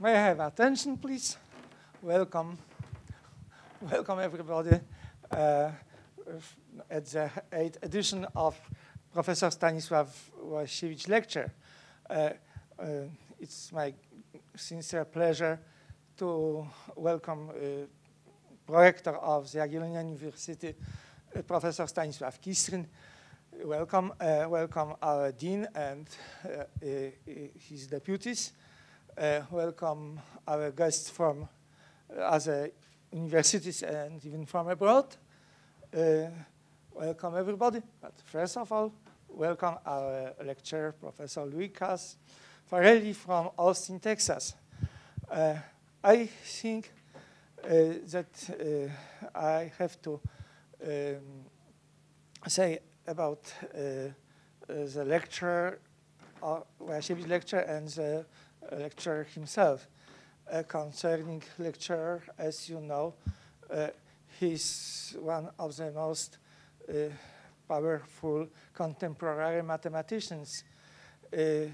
May I have attention, please? Welcome. Welcome, everybody, uh, at the eighth edition of Professor Stanisław Łojasiewicz lecture. Uh, uh, it's my sincere pleasure to welcome uh, Prorector of the Jagiellonian University, uh, Professor Stanisław Kistryn. Welcome, uh, welcome our Dean and his deputies. Uh, welcome our guests from uh, other universities and even from abroad. Uh, welcome everybody. But first of all, welcome our lecturer, Professor Luis Caffarelli from Austin, Texas. Uh, I think uh, that uh, I have to um, say about the lecture, uh, lecture and the lecturer himself. Uh, concerning lecturer, as you know, uh, he's one of the most uh, powerful contemporary mathematicians. Uh,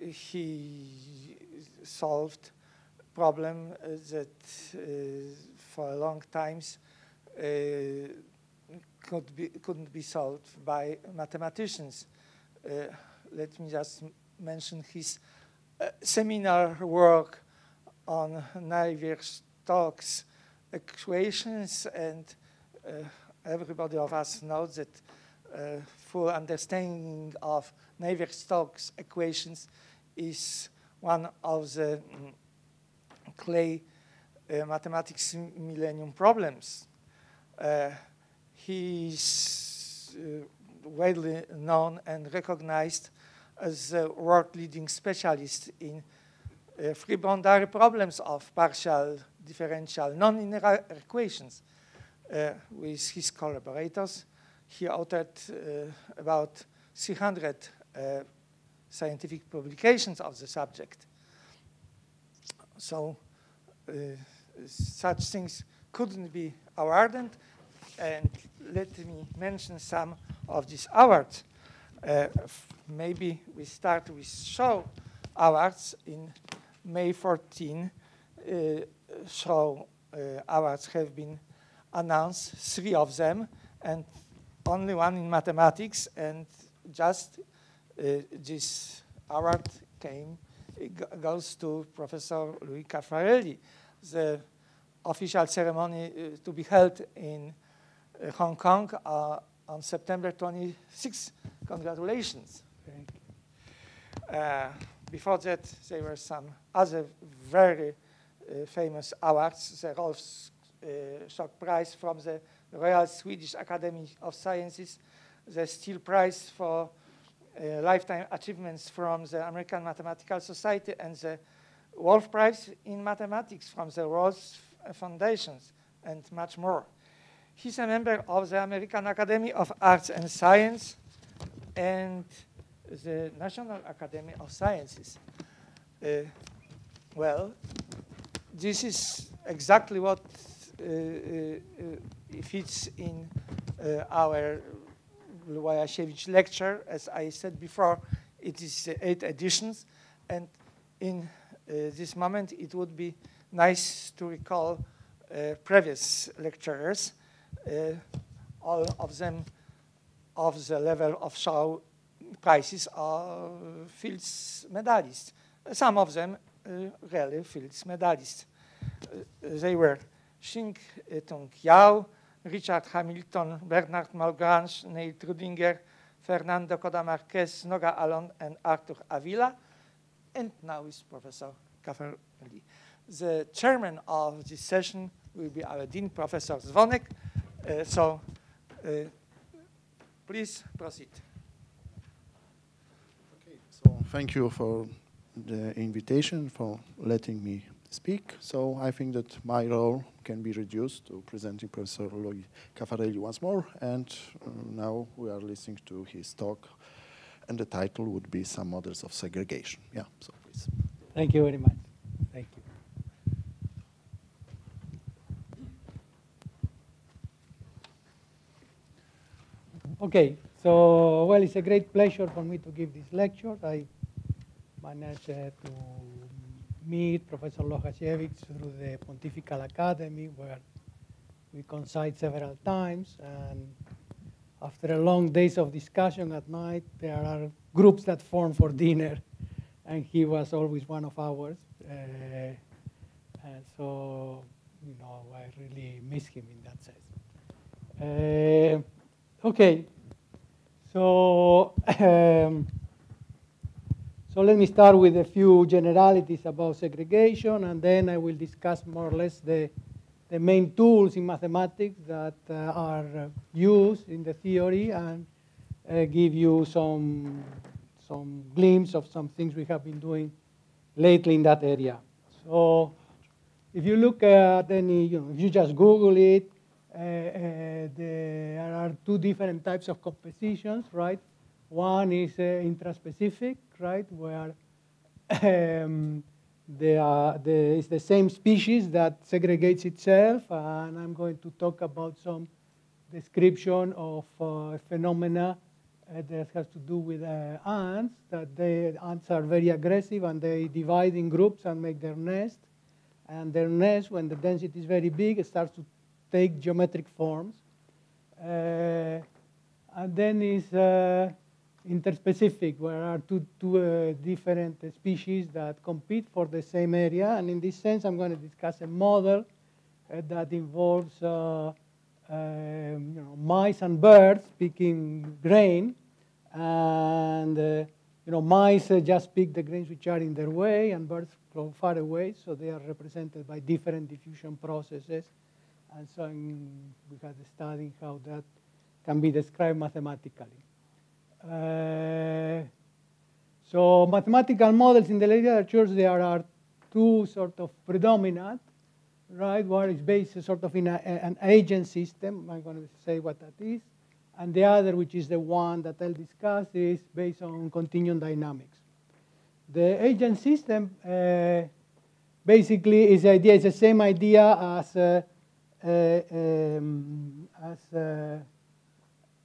he solved problem uh, that uh, for a long times could be, couldn't be solved by mathematicians. let me just mention his seminar work on Navier-Stokes equations, and uh, everybody of us knows that uh, full understanding of Navier-Stokes equations is one of the mm, Clay uh, mathematics millennium problems. Uh, he's uh, widely known and recognized as a world-leading specialist in uh, free boundary problems of partial differential non-linear equations uh, with his collaborators. He authored uh, about 300 uh, scientific publications of the subject. So uh, such things couldn't be awarded. And let me mention some of these awards. Uh, maybe we start with Shaw awards in May 14. Uh, Shaw uh, awards have been announced, three of them, and only one in mathematics, and just uh, this award came, goes to Professor Luis Caffarelli. The official ceremony uh, to be held in uh, Hong Kong on September 26. Congratulations. Uh, before that, there were some other very uh, famous awards. The Rolf uh, Schock Prize from the Royal Swedish Academy of Sciences, the Steele Prize for uh, Lifetime Achievements from the American Mathematical Society, and the Wolf Prize in Mathematics from the Rose Foundations, and much more. He's a member of the American Academy of Arts and Science and the National Academy of Sciences. Uh, well, this is exactly what uh, uh, fits in uh, our Łojasiewicz lecture. As I said before, it is eight editions, and in uh, this moment it would be nice to recall uh, previous lecturers uh, all of them of the level of Shaw prices are Fields medalists. Some of them uh, really Fields medalists. Uh, they were Xing Tung Yao, Richard Hamilton, Bernard Malgrange, Neil Trudinger, Fernando Codá Marques, Noga Alon, and Artur Avila. And now is Professor Caffarelli. The chairman of this session will be our Dean, Professor Zwonek, uh, so uh, please proceed. Okay, so thank you for the invitation, for letting me speak. So I think that my role can be reduced to presenting Professor Luis Caffarelli once more, and uh, now we are listening to his talk, and the title would be Some Models of Segregation. Yeah, so please. Thank you very much. Okay, so, well, it's a great pleasure for me to give this lecture. I managed uh, to meet Professor Łojasiewicz through the Pontifical Academy, where we coincide several times. And after a long days of discussion at night, there are groups that form for dinner, and he was always one of ours. Uh, and so, you know, I really miss him in that sense. Uh, okay, so um, so let me start with a few generalities about segregation, and then I will discuss more or less the the main tools in mathematics that uh, are used in the theory and uh, give you some some glimpse of some things we have been doing lately in that area. So if you look at any, you know, if you just Google it, there are two different types of compositions, right? One is uh, intraspecific, right, where um, the, uh, the, it's the same species that segregates itself, and I'm going to talk about some description of uh, phenomena uh, that has to do with ants, that the ants are very aggressive and they divide in groups and make their nest. And their nest, when the density is very big, it starts to take geometric forms. Uh, and then is uh, interspecific, where are two, two uh, different species that compete for the same area. And in this sense, I'm going to discuss a model uh, that involves uh, um, you know, mice and birds picking grain. And uh, you know, mice just pick the grains which are in their way, and birds go far away, so they are represented by different diffusion processes. And so we had studied how that can be described mathematically. Uh, so mathematical models in the literature, there are two sort of predominant, right? One is based sort of in a, an agent system. I'm going to say what that is. And the other, which is the one that I'll discuss, is based on continuum dynamics. The agent system uh, basically is the idea, it's the same idea as uh, um, as uh,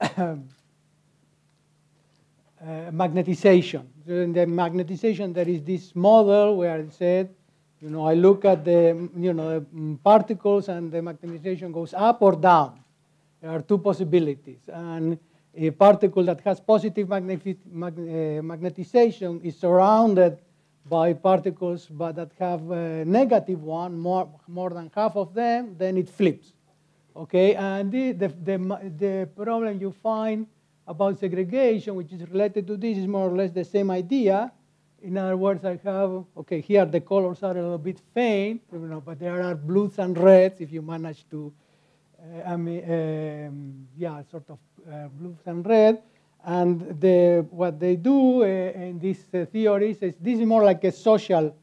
uh, magnetization. In the magnetization, there is this model where it said, you know, I look at the, you know, the particles and the magnetization goes up or down. There are two possibilities. And a particle that has positive uh, magnetization is surrounded by particles but that have a negative one, more, more than half of them, then it flips. Okay, and the, the, the, the problem you find about segregation, which is related to this, is more or less the same idea. In other words, I have, okay, here the colors are a little bit faint, you know, but there are blues and reds if you manage to, uh, I mean, um, yeah, sort of uh, blues and red. And the, what they do uh, in these uh, theories is this is more like a social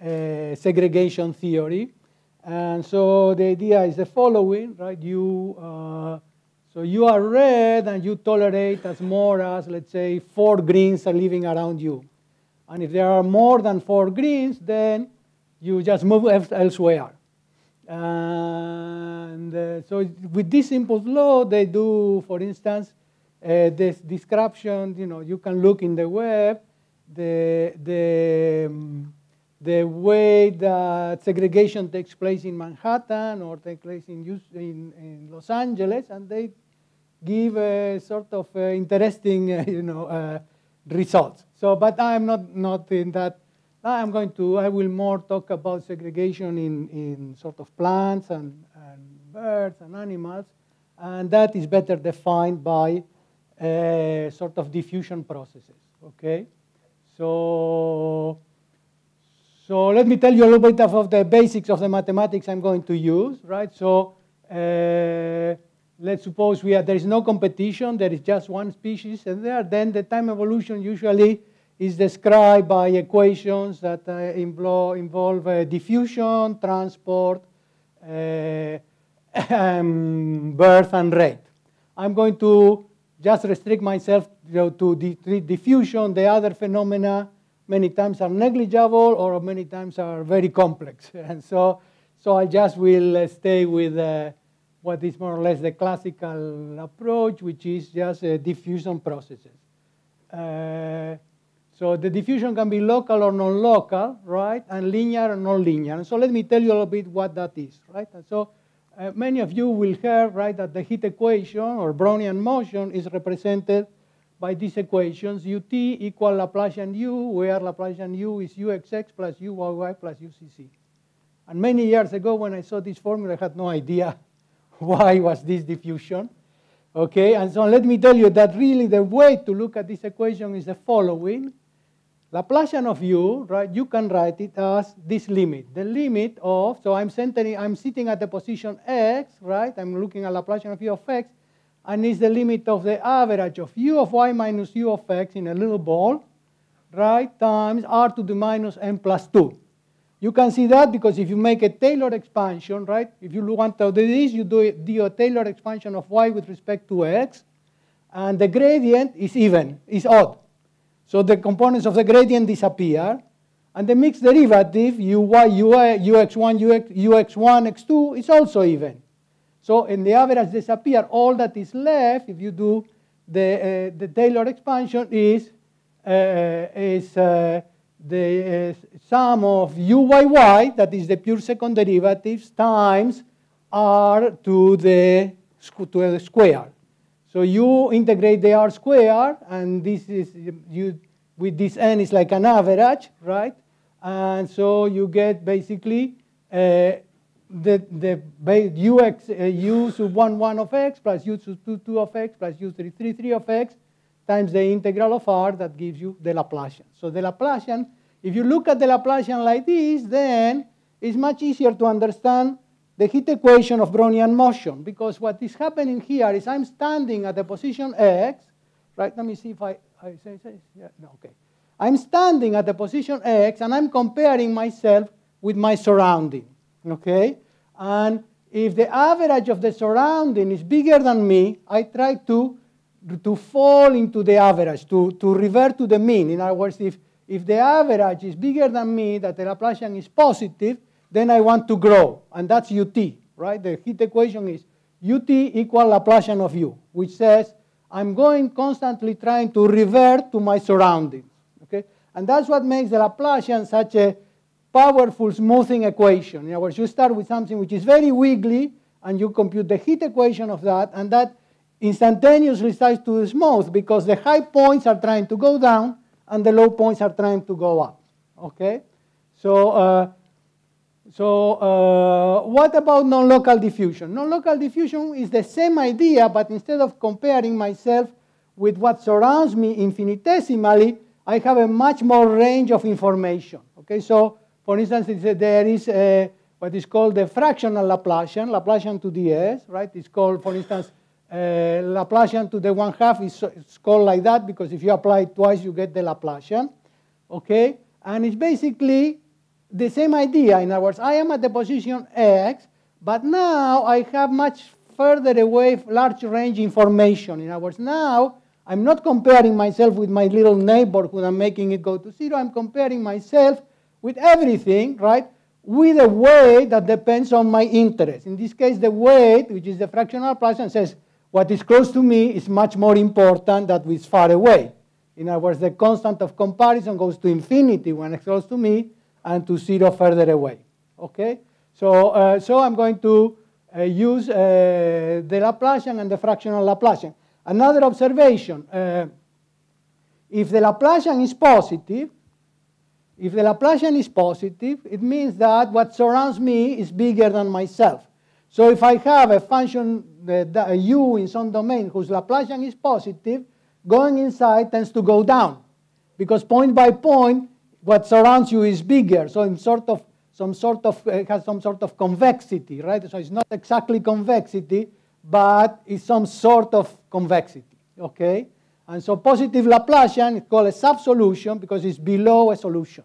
uh, segregation theory. And so the idea is the following, right? You, uh, so you are red and you tolerate as more as, let's say, four greens are living around you. And if there are more than four greens, then you just move elsewhere. And so with this impulse law, they do, for instance, this description, you know, you can look in the web, the, the, um, the way that segregation takes place in Manhattan or takes place in, in, in Los Angeles, and they give a sort of uh, interesting, uh, you know, uh, results. So, but I'm not, not in that. I'm going to, I will more talk about segregation in, in sort of plants and, and birds and animals, and that is better defined by uh, sort of diffusion processes, okay? So, so let me tell you a little bit of the basics of the mathematics I'm going to use, right? So uh, let's suppose we are, there is no competition, there is just one species and there, then the time evolution usually is described by equations that uh, involve, involve uh, diffusion, transport, uh, um, birth, and rate. I'm going to just restrict myself you know, to the diffusion. The other phenomena many times are negligible or many times are very complex. And so, so I just will uh, stay with uh, what is more or less the classical approach, which is just uh, diffusion processes. Uh, So the diffusion can be local or non-local, right? And linear or non-linear. And so let me tell you a little bit what that is, right? And so uh, many of you will hear, right, that the heat equation or Brownian motion is represented by these equations, ut equal Laplacian u, where Laplacian u is uxx plus uyy plus ucc. And many years ago when I saw this formula, I had no idea why was this diffusion. Okay, and so let me tell you that really the way to look at this equation is the following. Laplacian of u, right, you can write it as this limit. The limit of, so I'm centering, I'm sitting at the position x, right? I'm looking at Laplacian of u of x, and it's the limit of the average of u of y minus u of x in a little ball, right, times r to the minus n plus 2. You can see that because if you make a Taylor expansion, right, if you want to do this, you do, do a Taylor expansion of y with respect to x, and the gradient is even, is odd. So the components of the gradient disappear, and the mixed derivative, uy, ui, ux1, ux, ux1, x2, is also even. So in the average disappear, all that is left, if you do the, uh, the Taylor expansion, is, uh, is uh, the uh, sum of uyy, that is the pure second derivatives, times r to the, to the square. So you integrate the r square, and this is you with this n is like an average, right? And so you get basically uh, the the ux uh, u sub 1 1 of x plus u sub 2 2 of x plus u 3 3 3 of x times the integral of r that gives you the Laplacian. So the Laplacian, if you look at the Laplacian like this, then it's much easier to understand the heat equation of Brownian motion, because what is happening here is I'm standing at the position x, right? Let me see if I, I say, say yeah, no, okay. I'm standing at the position x, and I'm comparing myself with my surrounding, okay? And if the average of the surrounding is bigger than me, I try to, to fall into the average, to, to revert to the mean. In other words, if, if the average is bigger than me, that the Laplacian is positive, then I want to grow, and that's ut, right? The heat equation is ut equal Laplacian of u, which says I'm going constantly trying to revert to my surroundings, okay? And that's what makes the Laplacian such a powerful smoothing equation. In other words, you start with something which is very wiggly, and you compute the heat equation of that, and that instantaneously starts to smooth because the high points are trying to go down, and the low points are trying to go up, okay? So, uh, so uh, what about non-local diffusion? Non-local diffusion is the same idea, but instead of comparing myself with what surrounds me infinitesimally, I have a much more range of information. Okay, so for instance, there is a, what is called the fractional Laplacian, Laplacian to the s, right? It's called, for instance, uh, Laplacian to the one half is it's called like that because if you apply it twice, you get the Laplacian. Okay, and it's basically the same idea. In other words, I am at the position x, but now I have much further away large range information. In other words, now I'm not comparing myself with my little neighborhood and making it go to zero. I'm comparing myself with everything, right, with a weight that depends on my interest. In this case, the weight, which is the fractional Laplacian, says what is close to me is much more important than what is far away. In other words, the constant of comparison goes to infinity when it's close to me, and to zero further away. Okay? So, uh, so I'm going to uh, use uh, the Laplacian and the fractional Laplacian. Another observation, uh, if the Laplacian is positive, if the Laplacian is positive, it means that what surrounds me is bigger than myself. So if I have a function, uh, u in some domain whose Laplacian is positive, going inside tends to go down. Because point by point, what surrounds you is bigger, so in sort of some sort of uh, has some sort of convexity, right? So it's not exactly convexity, but it's some sort of convexity, okay? And so positive Laplacian is called a subsolution because it's below a solution.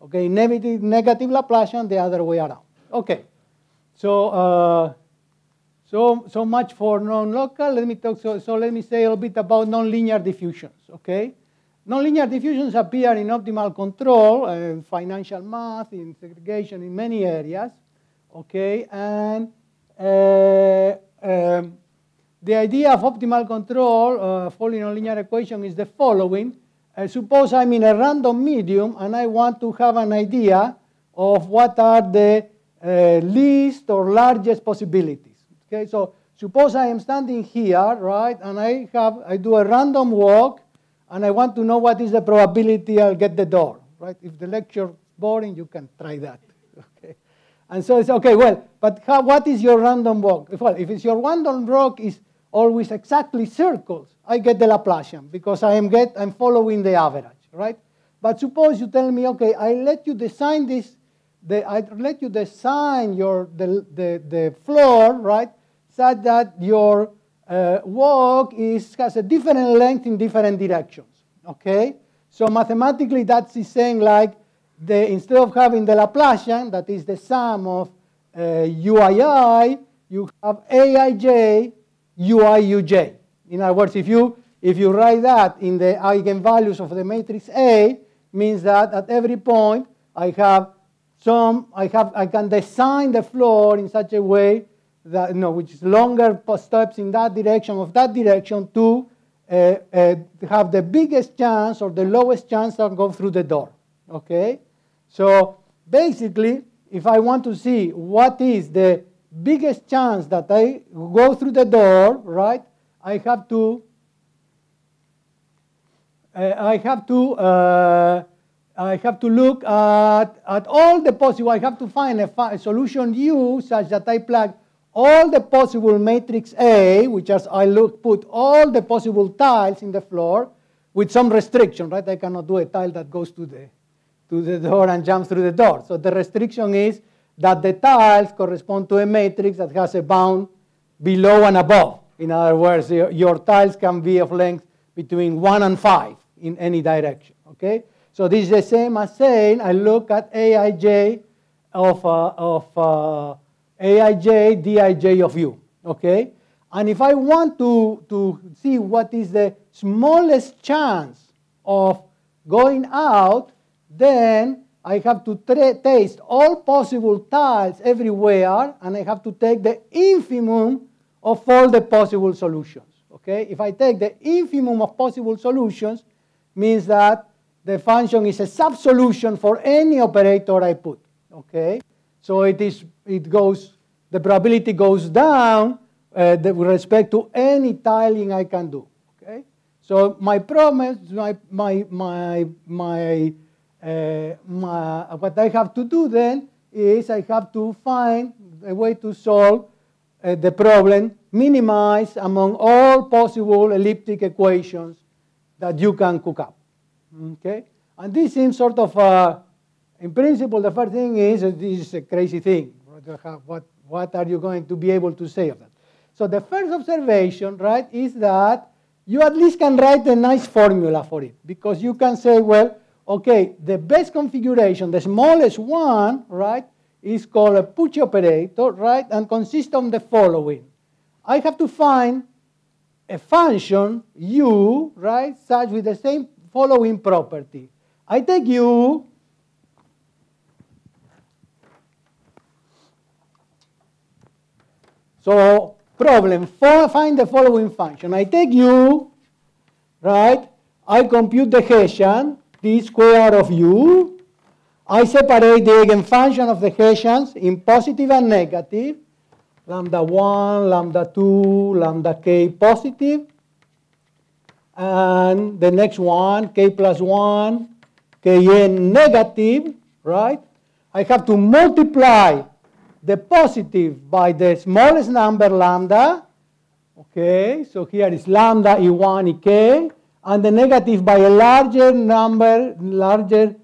Okay, negative, negative Laplacian the other way around. Okay, so uh, so so much for non-local. Let me talk. So, so let me say a little bit about nonlinear diffusions. Okay, Nonlinear diffusions appear in optimal control, uh, financial math, in segregation, in many areas. Okay, and uh, um, the idea of optimal control uh, for nonlinear equation is the following. uh, suppose I'm in a random medium and I want to have an idea of what are the uh, least or largest possibilities. Okay, so suppose I am standing here, right, and I have I do a random walk, and I want to know what is the probability I'll get the door, right? If the lecture is boring, you can try that. Okay, and so it's okay. Well, but how, what is your random walk? Well, if it's your random walk is always exactly circles, I get the Laplacian because I am get I'm following the average, right? But suppose you tell me, okay, I let you design this, the, I let you design your the, the, the floor, right, such that your uh, walk is has a different length in different directions. Okay, so mathematically that's saying like the instead of having the Laplacian, that is the sum of uh, UII, you have AIJ, UIUJ. In other words, if you, if you write that in the eigenvalues of the matrix A, means that at every point I have some, I, have, I can design the floor in such a way that, know, which is longer steps in that direction of that direction to uh, uh, have the biggest chance or the lowest chance to go through the door. Okay? So basically, if I want to see what is the biggest chance that I go through the door, right, I have to uh, I have to uh, I have to look at, at all the possible, I have to find a, a, solution U such that I plug all the possible matrix A, which as I look, put all the possible tiles in the floor with some restriction, right? I cannot do a tile that goes to the, to the door and jumps through the door. So the restriction is that the tiles correspond to a matrix that has a bound below and above. In other words, your, your tiles can be of length between 1 and 5 in any direction, okay? So this is the same as saying I look at Aij of, uh, of uh, Aij, Dij of u, okay? And if I want to, to see what is the smallest chance of going out, then I have to taste all possible tiles everywhere, and I have to take the infimum of all the possible solutions. Okay? If I take the infimum of possible solutions, means that the function is a subsolution for any operator I put. Okay? So it is it goes the probability goes down uh, with respect to any tiling I can do. Okay? So my promise, my my my my, uh, my what I have to do then is I have to find a way to solve uh, the problem, minimize among all possible elliptic equations that you can cook up. Okay? And this seems sort of, uh, in principle, the first thing is this is a crazy thing. What, what are you going to be able to say of that? So the first observation, right, is that you at least can write a nice formula for it because you can say, well, okay, the best configuration, the smallest one, right, is called a Pucci operator, right, and consists of the following. I have to find a function u, right, such with the same following property. I take u, so problem, find the following function. I take u, right, I compute the Hessian, d square of u, I separate the eigenfunction of the Hessians in positive and negative, lambda 1, lambda 2, lambda k positive, and the next one, k plus 1, kn negative, right? I have to multiply the positive by the smallest number lambda, okay? So here is lambda e1 ek, and the negative by a larger number, larger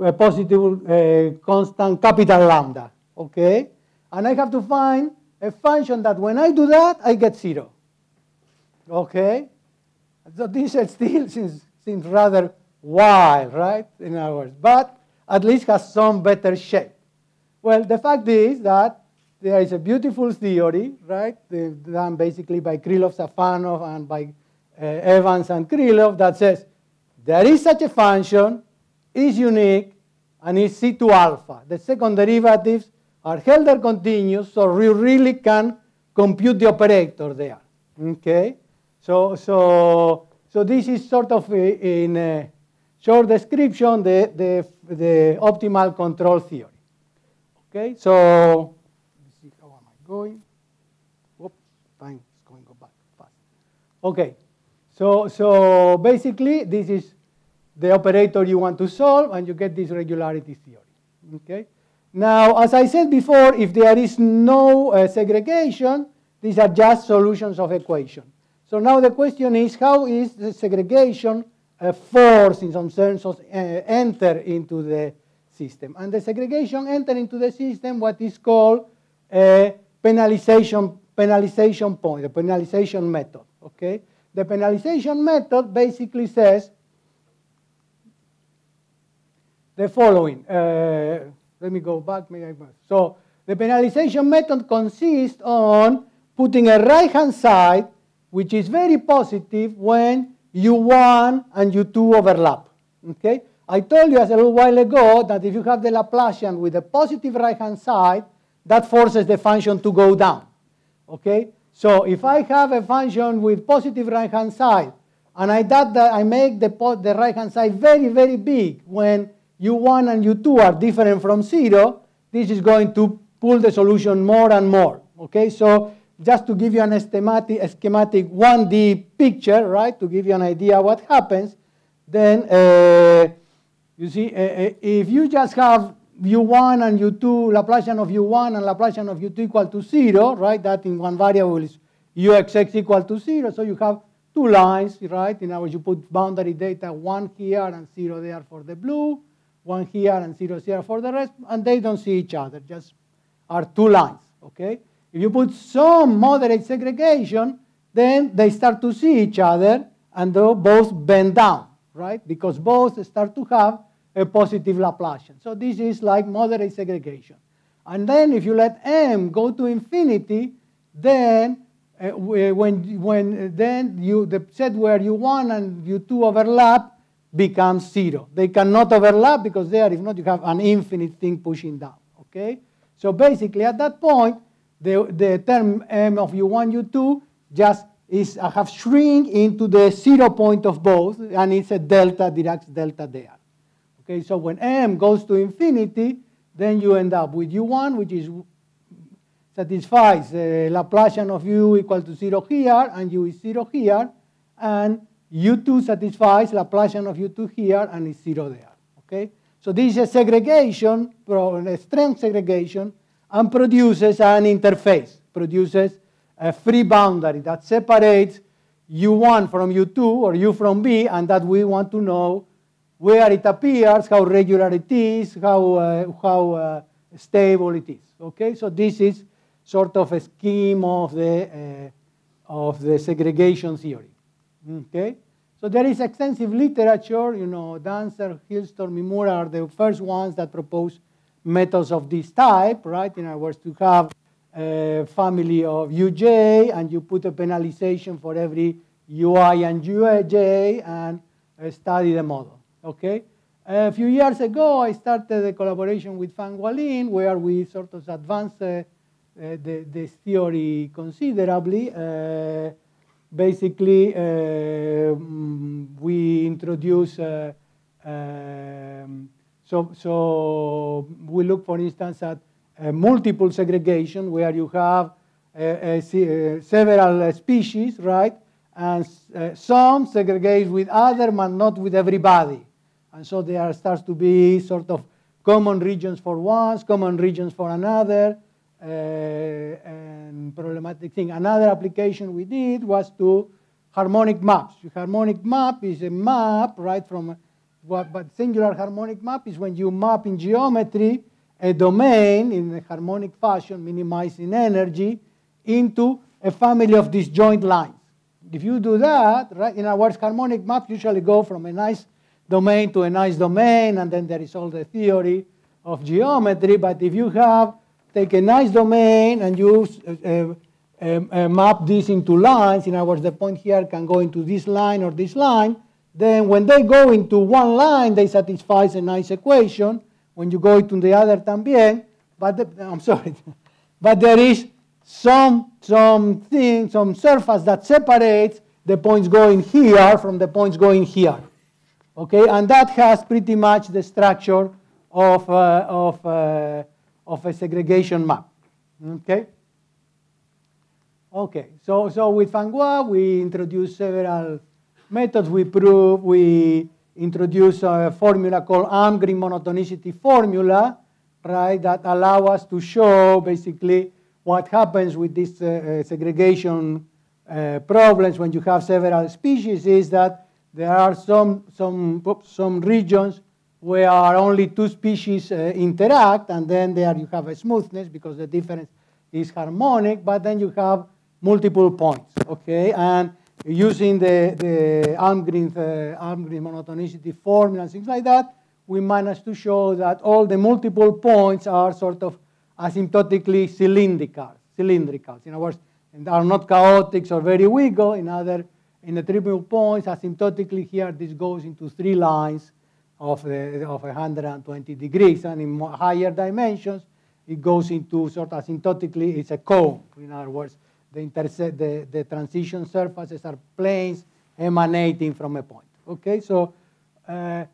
uh, positive uh, constant capital lambda, okay? And I have to find a function that when I do that, I get zero, okay? So this still seems, seems rather wild, right, in other words, but at least has some better shape. Well, the fact is that there is a beautiful theory, right, done basically by Krylov, Safonov, and by uh, Evans and Krylov that says there is such a function, is unique, and is C2 alpha. The second derivatives are Hölder continuous, so we really can compute the operator there. Okay? So, so, so this is sort of in, uh, short description, the, the, the optimal control theory. Okay, so let's see how am I going? Whoop, time is going to go back fast. Okay, so, so basically this is the operator you want to solve and you get this regularity theory. Okay. Now, as I said before, if there is no uh, segregation, these are just solutions of equation. So now the question is, how is the segregation uh, force, in some sense, uh, enter into the system? And the segregation enter into the system what is called a penalization, penalization point, a penalization method. Okay? The penalization method basically says the following. Uh, let me go back. So the penalization method consists on putting a right-hand side, which is very positive when u1 and u2 overlap. Okay? I told you a little while ago that if you have the Laplacian with a positive right-hand side, that forces the function to go down. Okay? So if I have a function with positive right-hand side, and I, that, I make the, the right-hand side very, very big when u1 and u2 are different from 0, this is going to pull the solution more and more. Okay, so just to give you an schematic, schematic 1D picture, right, to give you an idea what happens, then uh, you see, uh, uh if you just have u1 and u2, Laplacian of u1 and Laplacian of u2 equal to 0, right, that in one variable is uxx equal to 0, so you have two lines, right, in other words, you put boundary data 1 here and 0 there for the blue, one here and zero here for the rest, and they don't see each other, just are two lines, okay? If you put some moderate segregation, then they start to see each other and both bend down, right? Because both start to have a positive Laplacian. So this is like moderate segregation. And then if you let m go to infinity, then uh, uh when, when uh, then you, the set where u1 and u2 overlap becomes zero. They cannot overlap because there, if not, you have an infinite thing pushing down. Okay? So basically, at that point, the, the term m of u1, u2 just is I have shrink into the zero point of both, and it's a delta, Dirac's delta there. Okay, so when m goes to infinity, then you end up with u1, which is satisfies the Laplacian of u equal to 0 here, and u is 0 here, and U2 satisfies Laplacian of U2 here and is zero there. Okay? So this is a segregation, a strength segregation, and produces an interface, produces a free boundary that separates U1 from U2 or U from B, and that we want to know where it appears, how regular it is, how, uh, how uh, stable it is. Okay, so this is sort of a scheme of the, uh, of the segregation theory. Okay? So there is extensive literature, you know, Dancer, Hilhorst, Mimura are the first ones that propose methods of this type, right? In other words, to have a family of uj, and you put a penalization for every ui and uj, and study the model, okay? A few years ago, I started a collaboration with Fanghua Lin, where we sort of advanced uh, uh, the, this theory considerably. Uh, basically, uh, mm, we introduce, uh, um, so, so we look, for instance, at multiple segregation where you have several species, right? And some segregate with other, but not with everybody. And so there starts to be sort of common regions for ones, common regions for another, uh, and problematic thing. Another application we did was to harmonic maps. Harmonic map is a map, right, from what, but singular harmonic map is when you map in geometry a domain in a harmonic fashion, minimizing energy, into a family of disjoint lines. If you do that, right, in our words, harmonic maps usually go from a nice domain to a nice domain, and then there is all the theory of geometry. But if you have take a nice domain and you uh, uh, um, uh, map this into lines. In other words, the point here can go into this line or this line. Then when they go into one line, they satisfy a nice equation. When you go into the other también, but the, I'm sorry, but there is some some thing, some surface that separates the points going here from the points going here. Okay, and that has pretty much the structure of, uh, of, uh, of a segregation map. Okay? Okay, so, so with Fanghua, we introduced several methods. We prove, we introduce a formula called Almgren monotonicity formula, right, that allow us to show basically what happens with these uh, uh, segregation uh, problems when you have several species is that there are some, some, some regions where only two species uh, interact, and then there you have a smoothness because the difference is harmonic, but then you have multiple points, okay? And using the, the Almgren, uh, Almgren monotonicity formula and things like that, we managed to show that all the multiple points are sort of asymptotically cylindrical, cylindrical. In other words, and are not chaotic or very wiggle. In other, in the triple points, asymptotically here, this goes into three lines of, the, of 120 degrees. And in higher dimensions, it goes into sort of asymptotically, it's a cone. In other words, the, intersect, the, the transition surfaces are planes emanating from a point. Okay, so uh,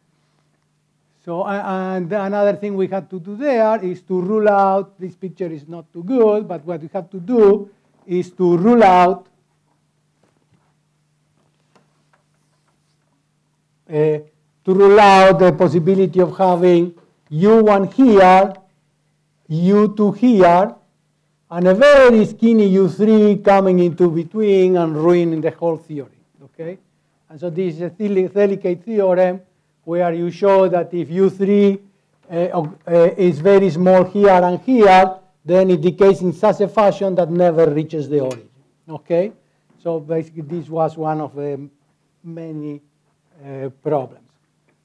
so and another thing we had to do there is to rule out. This picture is not too good, but what we have to do is to rule out to rule out the possibility of having U1 here, U2 here, and a very skinny U3 coming into between and ruining the whole theory. Okay? And so this is a delicate theorem where you show that if U3 uh, uh, is very small here and here, then it decays in such a fashion that never reaches the origin. Okay? So basically this was one of the many uh, problems.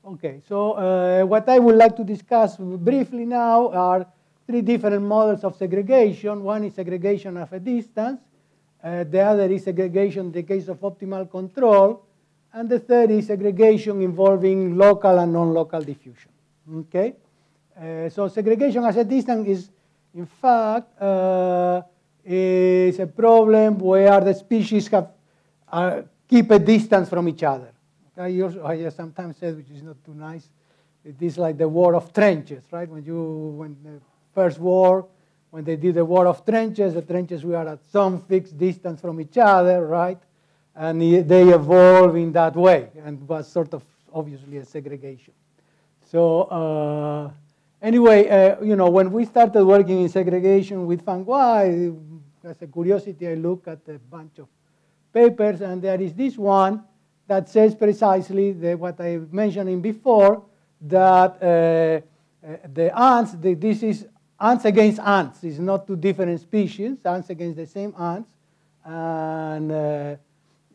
Okay, so uh, what I would like to discuss briefly now are three different models of segregation. One is segregation of a distance. Uh, the other is segregation in the case of optimal control. And the third is segregation involving local and non-local diffusion. Okay? Uh, so segregation as a distance is, in fact, uh, is a problem where the species have uh, keep a distance from each other. I, also, I sometimes say, which is not too nice, it is like the war of trenches, right? When you, when the First War, when they did the War of Trenches, the trenches were at some fixed distance from each other, right? And they evolved in that way and was sort of obviously a segregation. So uh, anyway, uh, you know, when we started working in segregation with Fanghua, as a curiosity, I looked at a bunch of papers, and there is this one that says precisely the, what I mentioned before, that uh, uh, the ants, the, this is ants against ants. It's not two different species, ants against the same ants. And, uh,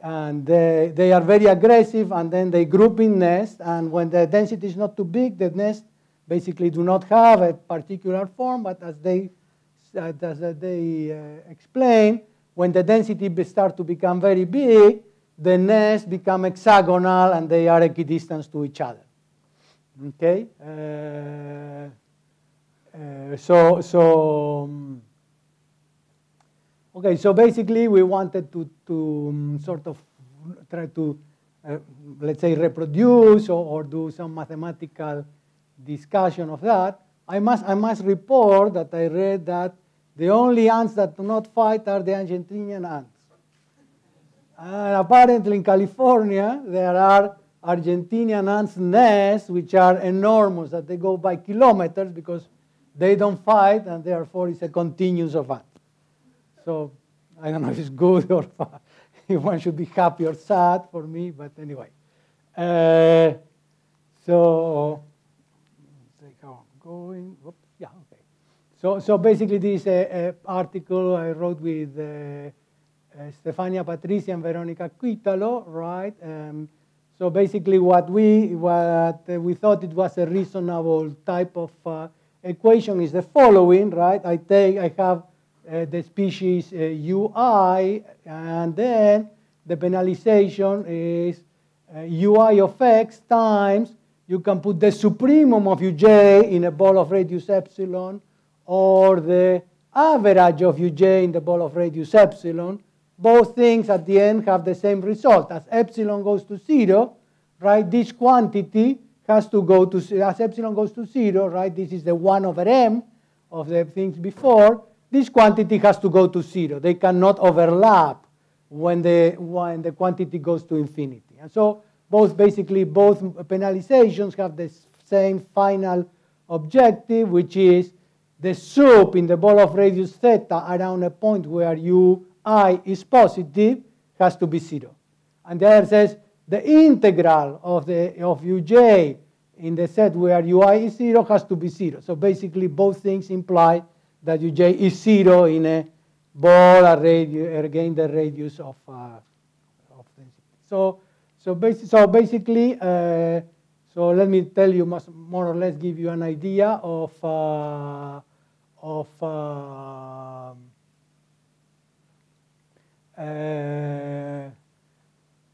and they, they are very aggressive, and then they group in nests. And when the density is not too big, the nests basically do not have a particular form, but as they, as they uh, explain, when the density start to become very big, the nests become hexagonal and they are equidistant to each other. Okay? Uh, uh, so, so um, okay, so basically we wanted to, to um, sort of try to, uh, let's say, reproduce or, or, do some mathematical discussion of that. I must, I must report that I read that the only ants that do not fight are the Argentinian ants. And apparently in California, there are Argentinian ants nests, which are enormous, that they go by kilometers because they don't fight, and therefore it's a continuous event. So I don't know if it's good or if one should be happy or sad for me, but anyway. Uh, so, how I'm going. Oops, yeah, okay. So, so basically, this uh, uh, article I wrote with uh, Stefania Patrizi and Veronica Quitalo, right? Um, so basically, what we what we thought it was a reasonable type of equation is the following, right? I take, I have uh, the species uh, ui, and then the penalization is uh, ui of x times, you can put the supremum of uj in a ball of radius epsilon, or the average of uj in the ball of radius epsilon. Both things at the end have the same result. As epsilon goes to zero, right, this quantity has to go to, as epsilon goes to zero, right, this is the 1 over m of the things before, this quantity has to go to zero. They cannot overlap when the, when the quantity goes to infinity. And so both basically both penalizations have the same final objective, which is the soup in the ball of radius theta around a point where ui is positive has to be zero. And the other says the integral of, the, of uj in the set where ui is zero has to be zero. So basically both things imply that uj is zero in a ball radius, again the radius of, uh, of. So, so, basi so basically, uh, so let me tell you more or less give you an idea of, uh, of uh,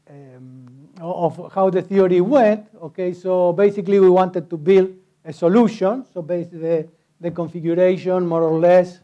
um, of how the theory went. Okay, so basically we wanted to build a solution. So basically the, the configuration more or less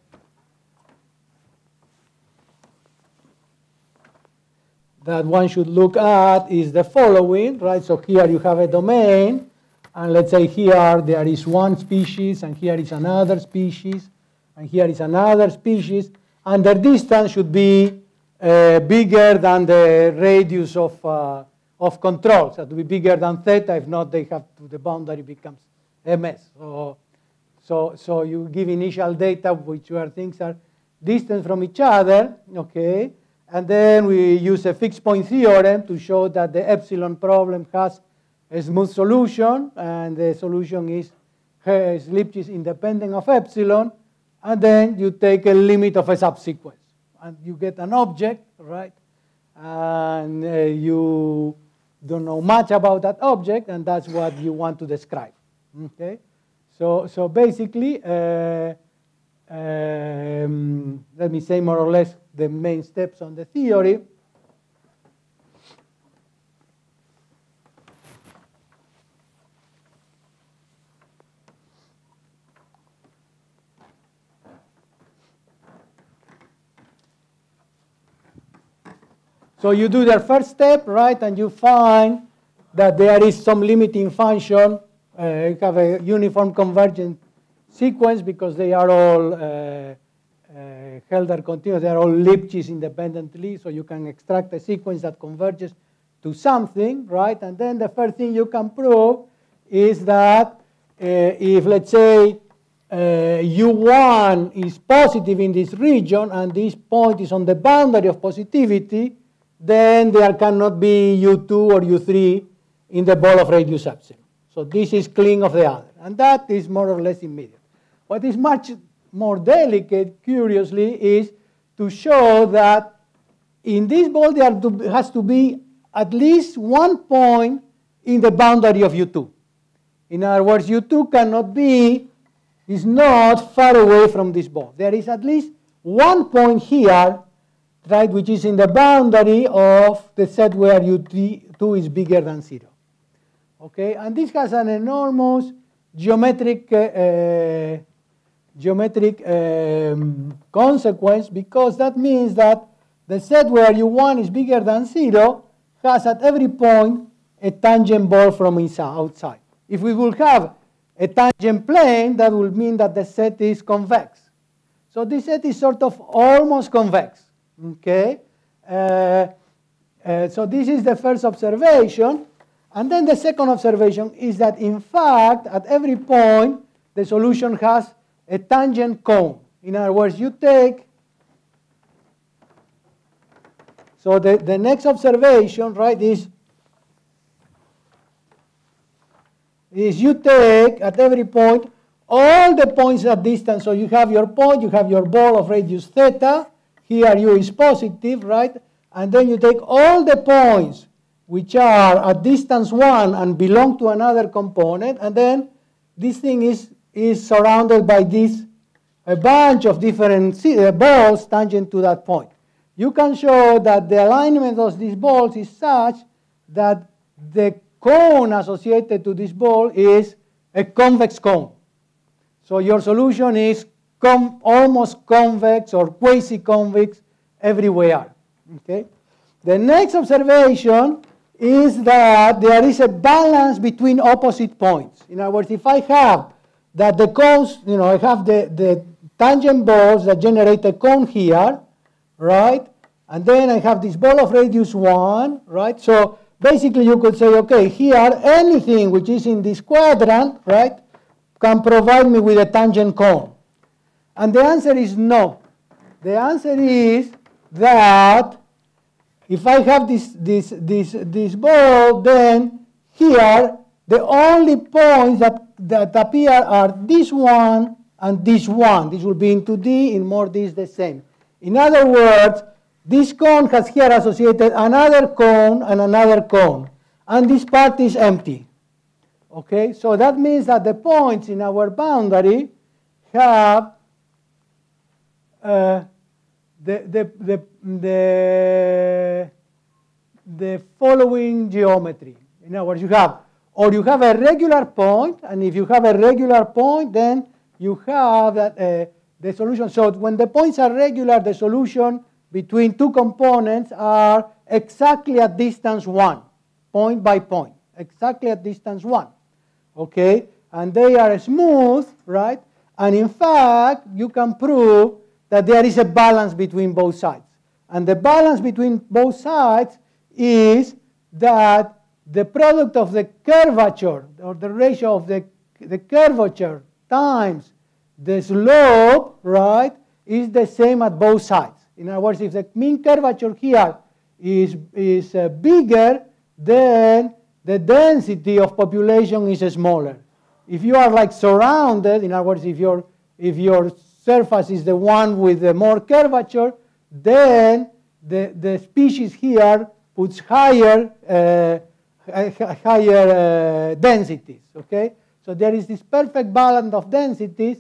that one should look at is the following, right? So here you have a domain, and let's say here there is one species, and here is another species, and here is another species, and the distance should be uh, bigger than the radius of, uh, of control. So to be bigger than theta, if not, they have to, the boundary becomes mess. So, so, so you give initial data, which where things are distant from each other, okay? And then we use a fixed point theorem to show that the epsilon problem has a smooth solution, and the solution is, is Lipschitz independent of epsilon, and then you take a limit of a subsequence. And you get an object, right? And uh, you don't know much about that object, and that's what you want to describe. Okay? So, so basically, uh, um, let me say more or less the main steps on the theory. So you do the first step, right, and you find that there is some limiting function. Uh, you have a uniform convergent sequence because they are all uh, uh, Hölder continuous, they are all Lipschitz independently, so you can extract a sequence that converges to something, right? And then the first thing you can prove is that uh, if, let's say, uh, U1 is positive in this region and this point is on the boundary of positivity, then there cannot be U2 or U3 in the ball of radius epsilon. So this is clean of the other. And that is more or less immediate. What is much more delicate, curiously, is to show that in this ball there has to be at least one point in the boundary of U2. In other words, U2 cannot be, is not far away from this ball. There is at least one point here, right, which is in the boundary of the set where U2 is bigger than zero. Okay, and this has an enormous geometric uh, uh, geometric um, consequence because that means that the set where u1 is bigger than 0 has at every point a tangent ball from inside, outside. If we will have a tangent plane, that would mean that the set is convex. So this set is sort of almost convex. Okay? Uh, uh, so this is the first observation. And then the second observation is that, in fact, at every point, the solution has a tangent cone. In other words, you take, so the, the next observation, right, is, is you take at every point all the points at distance. So you have your point, you have your ball of radius theta. Here u is positive, right? And then you take all the points which are at distance 1 and belong to another component. And then this thing is is surrounded by this a bunch of different uh, balls tangent to that point. You can show that the alignment of these balls is such that the cone associated to this ball is a convex cone. So your solution is almost convex or quasi-convex everywhere. Okay. The next observation is that there is a balance between opposite points. In other words, if I have that the cones, you know, I have the, the tangent balls that generate a cone here, right? And then I have this ball of radius 1, right? So basically you could say, okay, here anything which is in this quadrant, right, can provide me with a tangent cone. And the answer is no. The answer is that if I have this, this, this, this ball, then here the only points that, that appear are this one and this one. This will be in 2D, in more this the same. In other words, this cone has here associated another cone and another cone. And this part is empty. Okay, so that means that the points in our boundary have the, the, the, the, following geometry. In other words, you have, or you have a regular point, and if you have a regular point, then you have that, uh, the solution. So when the points are regular, the solution between two components are exactly at distance 1, point by point, exactly at distance 1. Okay? And they are smooth, right? And in fact, you can prove that there is a balance between both sides. And the balance between both sides is that the product of the curvature, or the ratio of the, the curvature times the slope, right, is the same at both sides. In other words, if the mean curvature here is, is uh, bigger, then the density of population is smaller. If you are like surrounded, in other words, if your, if your surface is the one with the more curvature, then the, the species here puts higher, uh, higher uh, densities, okay? So there is this perfect balance of densities,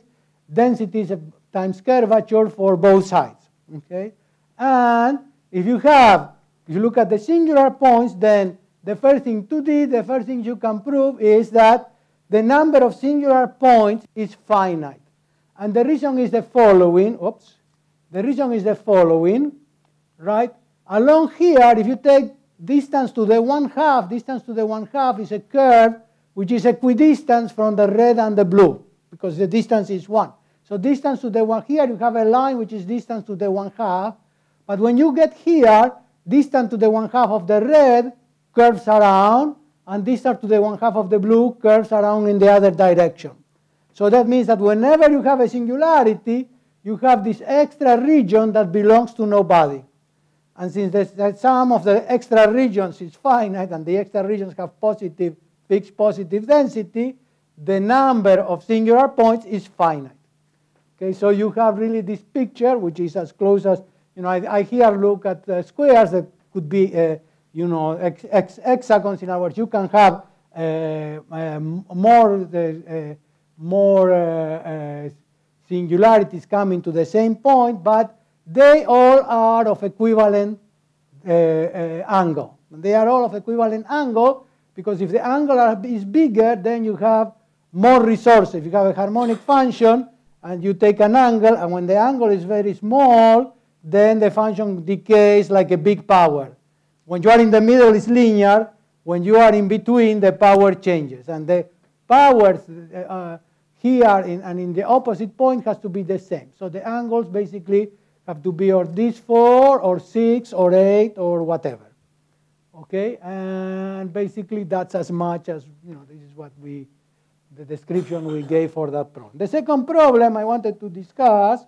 densities times curvature for both sides, okay? And if you have, if you look at the singular points, then the first thing to do, the first thing you can prove is that the number of singular points is finite. And the reason is the following, oops, the reason is the following, right? Along here, if you take distance to the one half, distance to the one half is a curve which is equidistant from the red and the blue because the distance is one. So distance to the one here, you have a line which is distance to the one half. But when you get here, distance to the one half of the red curves around, and distance to the one half of the blue curves around in the other direction. So that means that whenever you have a singularity, you have this extra region that belongs to nobody. And since the sum of the extra regions is finite and the extra regions have positive, fixed positive density, the number of singular points is finite. Okay, so you have really this picture, which is as close as, you know, I, I here look at uh, squares that could be, uh, you know, ex, ex, hexagons. In other words, you can have uh, um, more the, uh, more uh, uh, singularities coming to the same point, but they all are of equivalent uh, angle. They are all of equivalent angle because if the angle is bigger, then you have more resources. If you have a harmonic function and you take an angle, and when the angle is very small, then the function decays like a big power. When you are in the middle, it's linear. When you are in between, the power changes. And the powers uh, here in, and in the opposite point has to be the same. So the angles basically have to be or this 4 or 6 or 8 or whatever. Okay, and basically that's as much as, you know, this is what we, the description we gave for that problem. The second problem I wanted to discuss,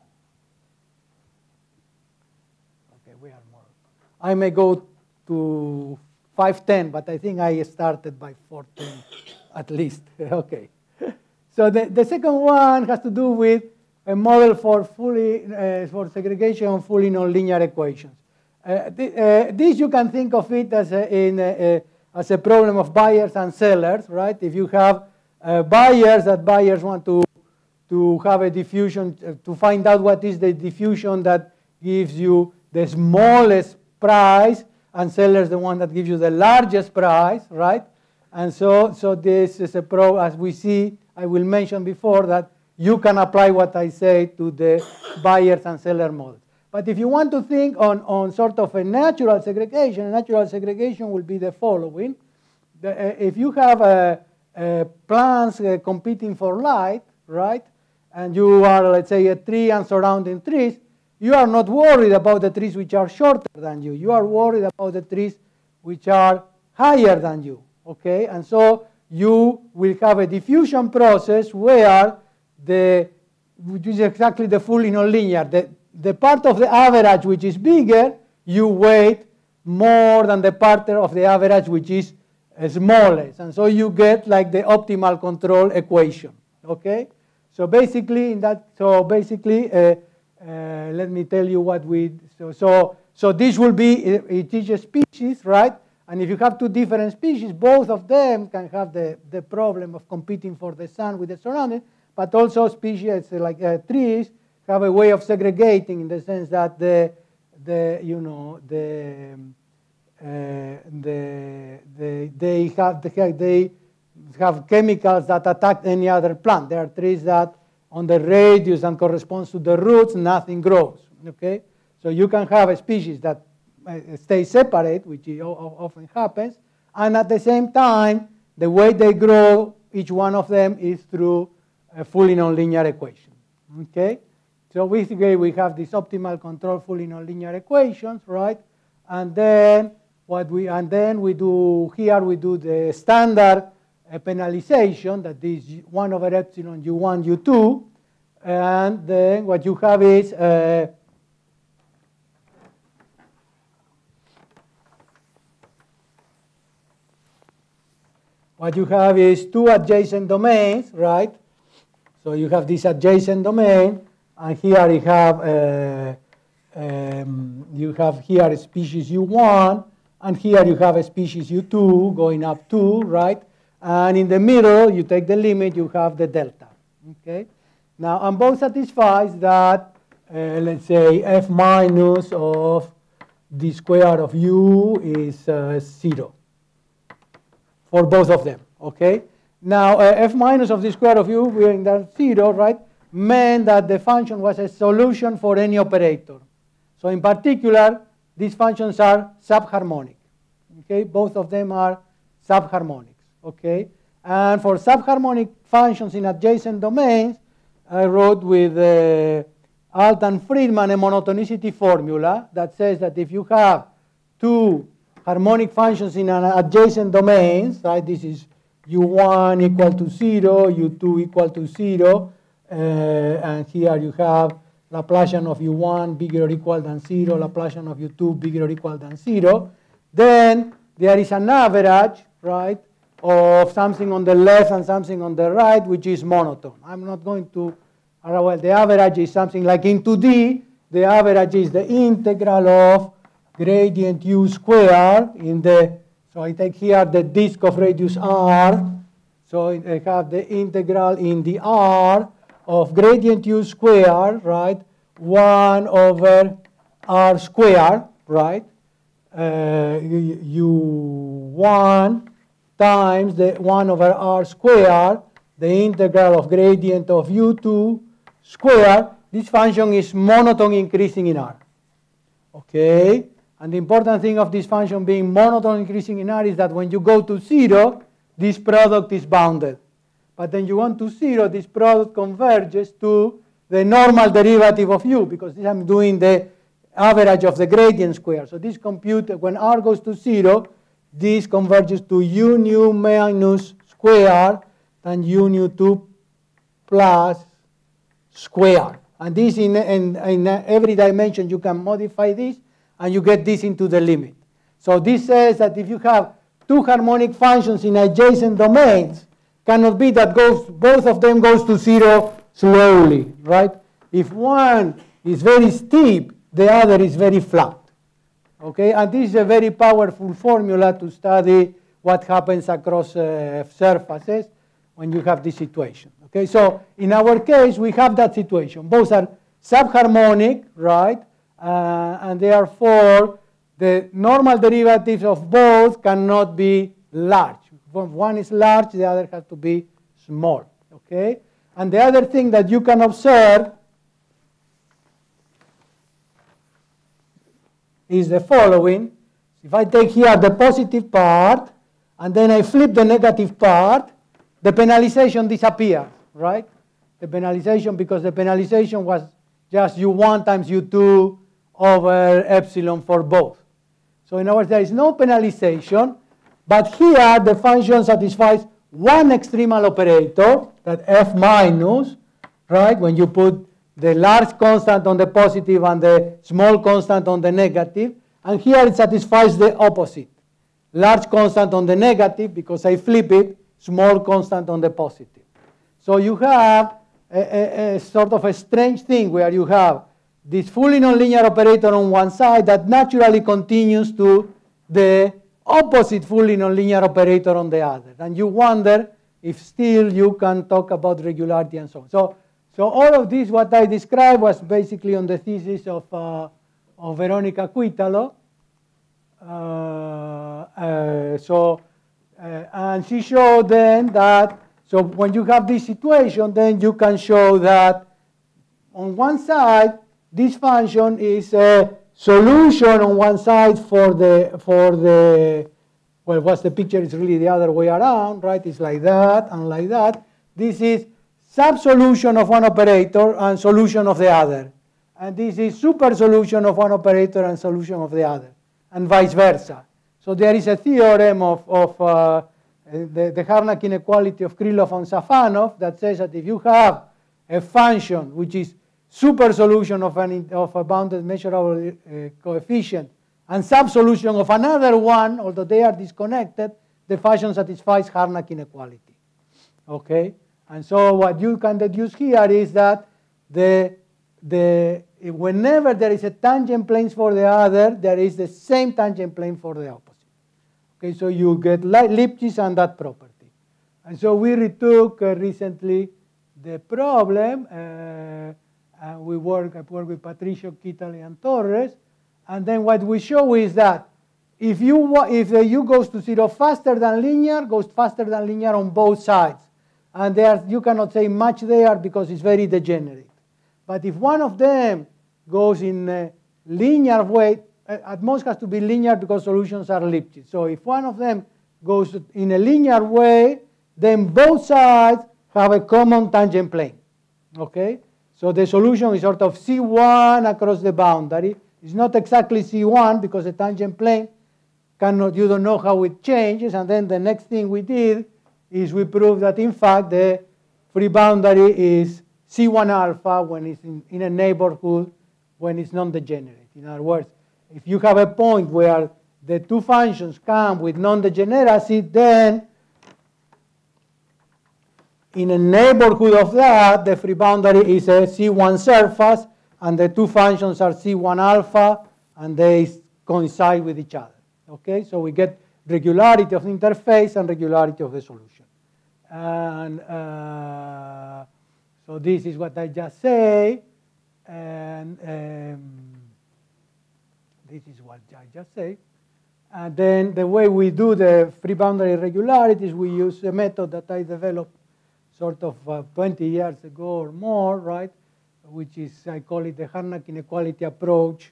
okay, we are more, I may go to 510, but I think I started by 410 at least, okay. So the, the second one has to do with a model for fully uh, for segregation of fully nonlinear equations. Uh, uh, this you can think of it as a, in a, as a problem of buyers and sellers, right? If you have uh, buyers that buyers want to to have a diffusion uh, to find out what is the diffusion that gives you the smallest price, and sellers the one that gives you the largest price, right? And so so this is a pro as we see I will mention before that you can apply what I say to the buyers and seller models. But if you want to think on, on sort of a natural segregation, a natural segregation will be the following. The, uh, if you have uh, uh, plants competing for light, right, and you are, let's say, a tree and surrounding trees, you are not worried about the trees which are shorter than you. You are worried about the trees which are higher than you, okay? And so you will have a diffusion process where the, which is exactly the fully nonlinear. The, the part of the average which is bigger, you weight more than the part of the average which is smallest. And so you get like the optimal control equation, okay? So basically, in that, so basically, uh, uh, let me tell you what we, so, so, so this will be, it is a species, right? And if you have two different species, both of them can have the, the problem of competing for the sun with the surrounding, but also species like uh, trees have a way of segregating in the sense that the, the you know, the, uh, the, the, they, have, they have chemicals that attack any other plant. There are trees that on the radius and corresponds to the roots, nothing grows. Okay, so you can have a species that stay separate, which often happens, and at the same time, the way they grow, each one of them is through a fully nonlinear equation. Okay, so basically we have this optimal control fully nonlinear equations, right? And then what we and then we do here we do the standard uh, penalization that is 1 over epsilon u1 u2 and then what you have is uh, what you have is two adjacent domains, right? So you have this adjacent domain, and here you have uh, um, you have here a species u1, and here you have a species u2 going up 2, right? And in the middle, you take the limit, you have the delta. Okay. Now, and both satisfies that, uh, let's say, f minus of the square of u is uh, 0 for both of them. Okay. Now, uh, f minus of the square of u being that 0, right, meant that the function was a solution for any operator. So in particular, these functions are subharmonic. Okay, both of them are subharmonics. Okay, and for subharmonic functions in adjacent domains, I wrote with uh, Alt and Friedman a monotonicity formula that says that if you have two harmonic functions in an adjacent domains, right? This is u1 equal to 0, u2 equal to 0, uh, and here you have Laplacian of u1 bigger or equal than 0, Laplacian of u2 bigger or equal than 0, then there is an average, right, of something on the left and something on the right, which is monotone. I'm not going to, uh, well, the average is something like in 2D, the average is the integral of gradient u squared in the, so I take here the disk of radius r, so I have the integral in the r of gradient u squared, right, 1 over r squared, right, uh, u1 times the 1 over r squared, the integral of gradient of u2 squared. This function is monotone increasing in r. Okay? And the important thing of this function being monotone increasing in r is that when you go to 0, this product is bounded. But then you want to 0, this product converges to the normal derivative of u, because I'm doing the average of the gradient square. So this compute, when r goes to 0, this converges to u nu minus square and u nu 2 plus square. And this in, in, in every dimension you can modify this and you get this into the limit. So this says that if you have two harmonic functions in adjacent domains, cannot be that goes, both of them goes to zero slowly, right? If one is very steep, the other is very flat. Okay, and this is a very powerful formula to study what happens across uh, surfaces when you have this situation. Okay, so in our case, we have that situation. Both are subharmonic, right? Uh, and therefore, the normal derivatives of both cannot be large. If one is large, the other has to be small. Okay? And the other thing that you can observe is the following. If I take here the positive part, and then I flip the negative part, the penalization disappears, right? The penalization, because the penalization was just u1 times u2 over epsilon for both. So in other words, there is no penalization, but here the function satisfies one extremal operator, that f minus, right? When you put the large constant on the positive and the small constant on the negative, and here it satisfies the opposite. Large constant on the negative, because I flip it, small constant on the positive. So you have a, a, a sort of a strange thing where you have this fully nonlinear operator on one side that naturally continues to the opposite fully nonlinear operator on the other. And you wonder if still you can talk about regularity and so on. So, so all of this, what I described, was basically on the thesis of, uh, of Veronica Quitalo. Uh, uh, so, uh, and she showed then that, so when you have this situation, then you can show that on one side, this function is a solution on one side for the, for the well, what's the picture is really the other way around, right? It's like that and like that. This is subsolution of one operator and solution of the other. And this is super solution of one operator and solution of the other, and vice versa. So there is a theorem of, of uh, the, the Harnack inequality of Krylov and Safonov that says that if you have a function which is super solution of, an, of a bounded measurable uh, coefficient and subsolution of another one, although they are disconnected, the function satisfies Harnack inequality. Okay? And so what you can deduce here is that the, the, whenever there is a tangent plane for the other, there is the same tangent plane for the opposite. Okay, so you get Lipschitz and that property. And so we retook uh, recently the problem. Uh, and we work, I work with Patrizi, Quitalo, and Torres. And then what we show is that if you if the u goes to zero faster than linear, goes faster than linear on both sides. And there you cannot say much there because it's very degenerate. But if one of them goes in a linear way, uh, at most has to be linear because solutions are Lipschitz. So if one of them goes in a linear way, then both sides have a common tangent plane. Okay? So the solution is sort of C1 across the boundary. It's not exactly C1 because the tangent plane cannot, you don't know how it changes. And then the next thing we did is we proved that in fact the free boundary is C1 alpha when it's in, in a neighborhood when it's non-degenerate. In other words, if you have a point where the two functions come with non-degeneracy, then in a neighborhood of that, the free boundary is a C1 surface, and the two functions are C1 alpha, and they coincide with each other. Okay, so we get regularity of the interface and regularity of the solution. And uh, so this is what I just say, and um, this is what I just say. And then the way we do the free boundary regularities, we use a method that I developed sort of uh, 20 years ago or more, right? Which is, I call it the Harnack inequality approach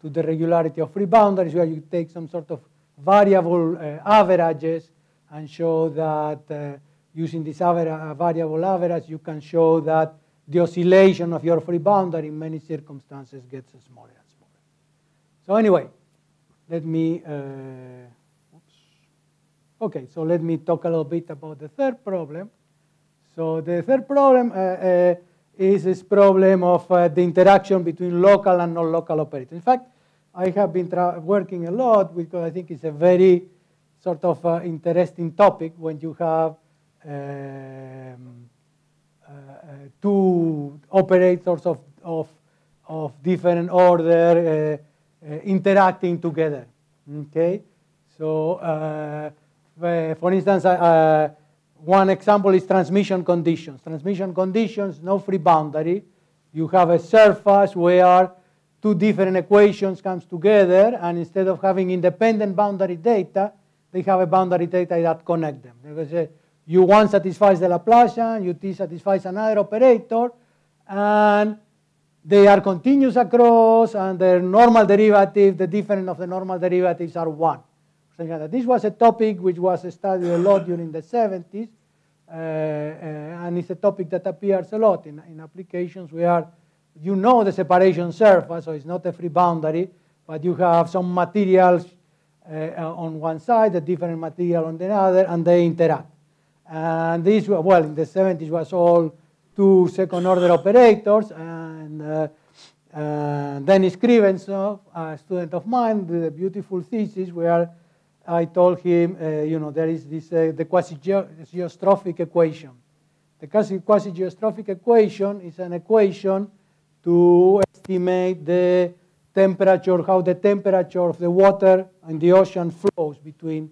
to the regularity of free boundaries, where you take some sort of variable uh, averages and show that uh, using this aver uh, variable average, you can show that the oscillation of your free boundary in many circumstances gets smaller and smaller. So anyway, let me, uh, okay, so let me talk a little bit about the third problem. So the third problem uh, uh, is this problem of uh, the interaction between local and non-local operators. In fact, I have been working a lot because I think it's a very sort of uh, interesting topic when you have um, uh, two operators of, of, of different order uh, interacting together. Okay, so for instance, one example is transmission conditions. Transmission conditions, no free boundary. You have a surface where two different equations comes together, and instead of having independent boundary data, they have a boundary data that connect them. Because U1 satisfies the Laplacian, UT satisfies another operator, and they are continuous across, and their normal derivative, the difference of the normal derivatives are 1. This was a topic which was studied a lot during the 70s, uh, uh, and it's a topic that appears a lot in, in applications where you know the separation surface, so it's not a free boundary, but you have some materials uh, on one side, a different material on the other, and they interact. And this, well, in the 70s was all two second order operators, and uh, uh, Dennis Kriventsov, a student of mine, did a beautiful thesis where I told him, uh, you know, there is this, uh, the quasi-geostrophic equation. The quasi-geostrophic equation is an equation to estimate the temperature, how the temperature of the water in the ocean flows between,